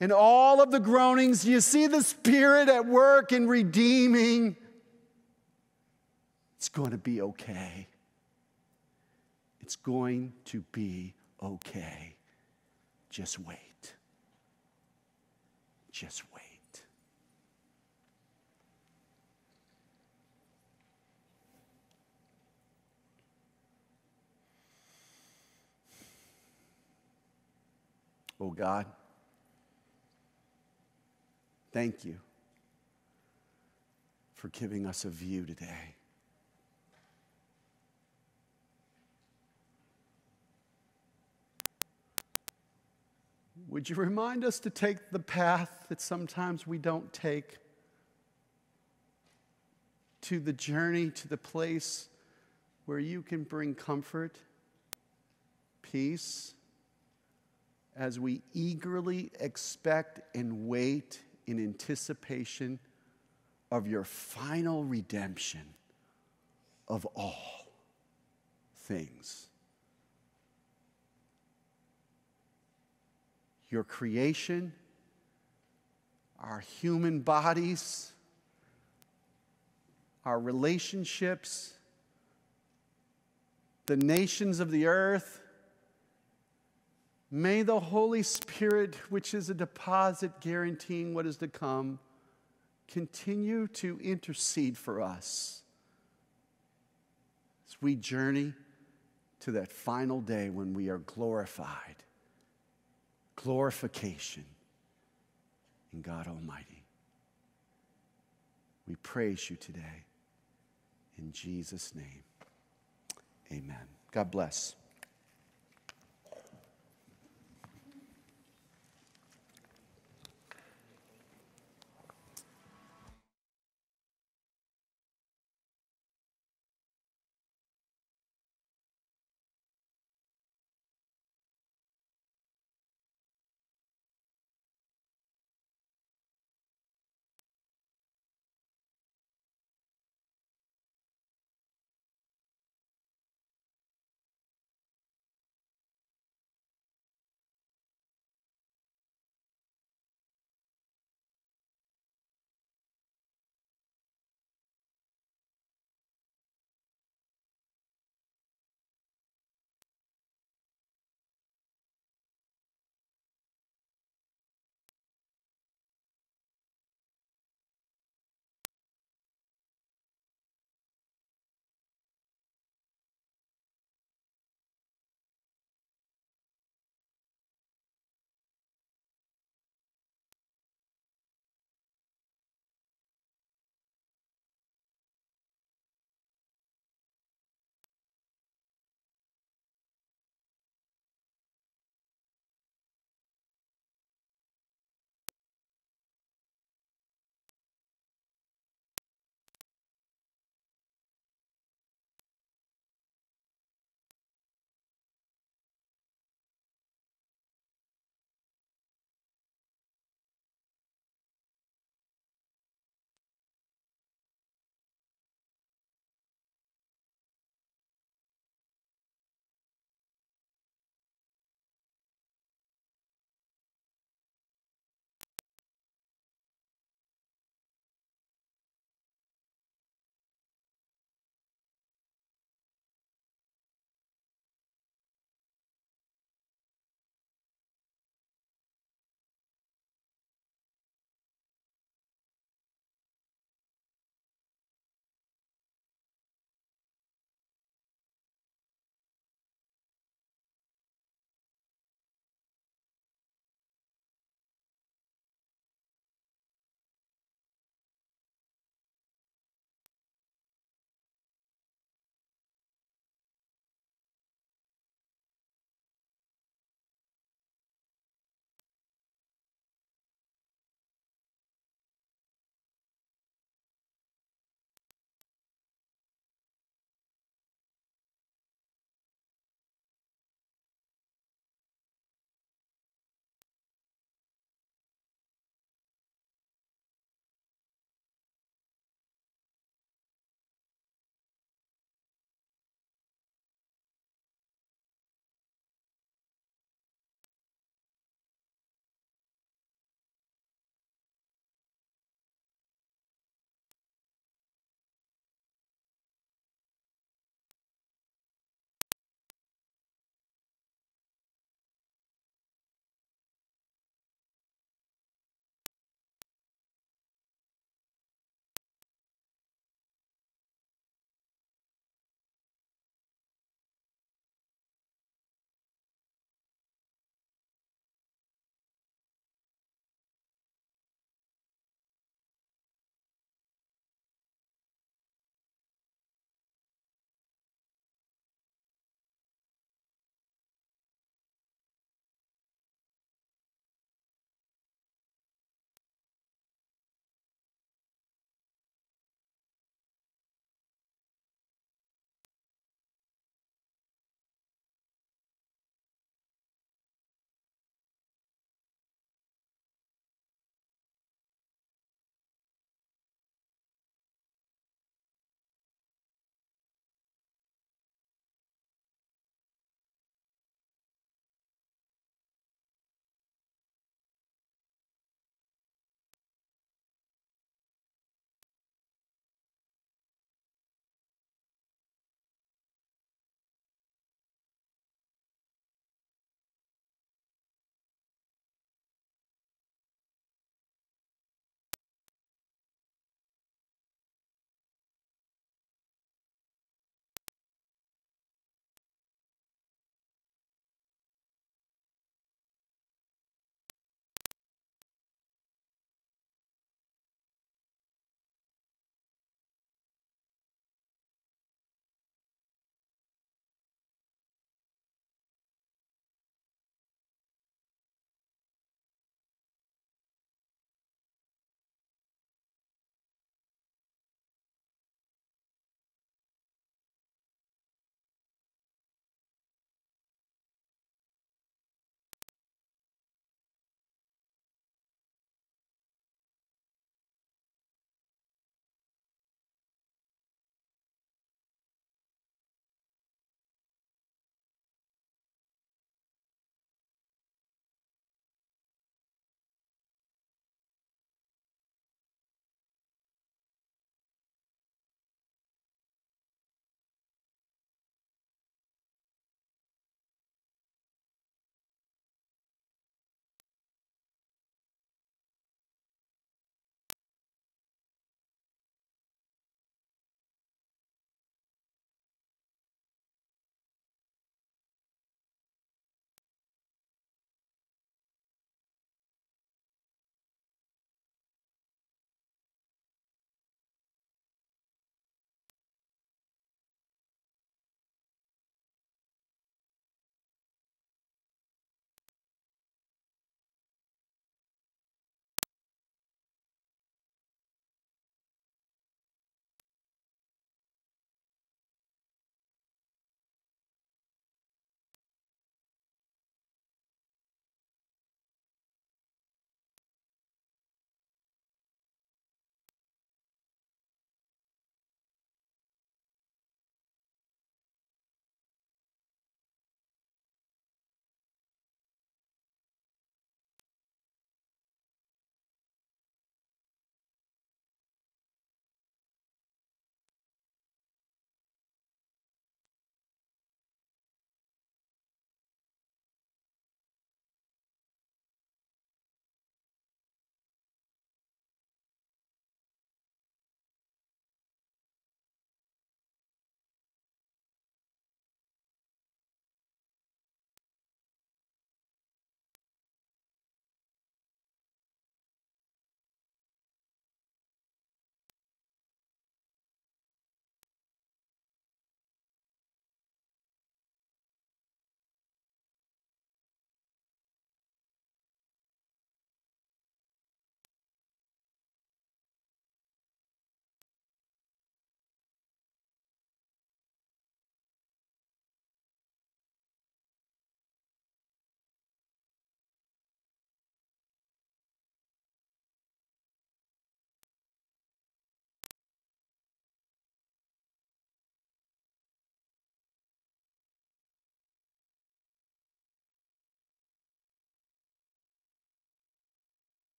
and all of the groanings, you see the Spirit at work in redeeming. It's going to be okay. It's going to be okay. Just wait. Just wait. Oh God, thank you for giving us a view today. Would you remind us to take the path that sometimes we don't take? To the journey, to the place where you can bring comfort, peace, as we eagerly expect and wait in anticipation of your final redemption of all things. Your creation, our human bodies, our relationships, the nations of the earth, May the Holy Spirit, which is a deposit guaranteeing what is to come, continue to intercede for us as we journey to that final day when we are glorified. Glorification in God Almighty. We praise you today. In Jesus' name, amen. God bless.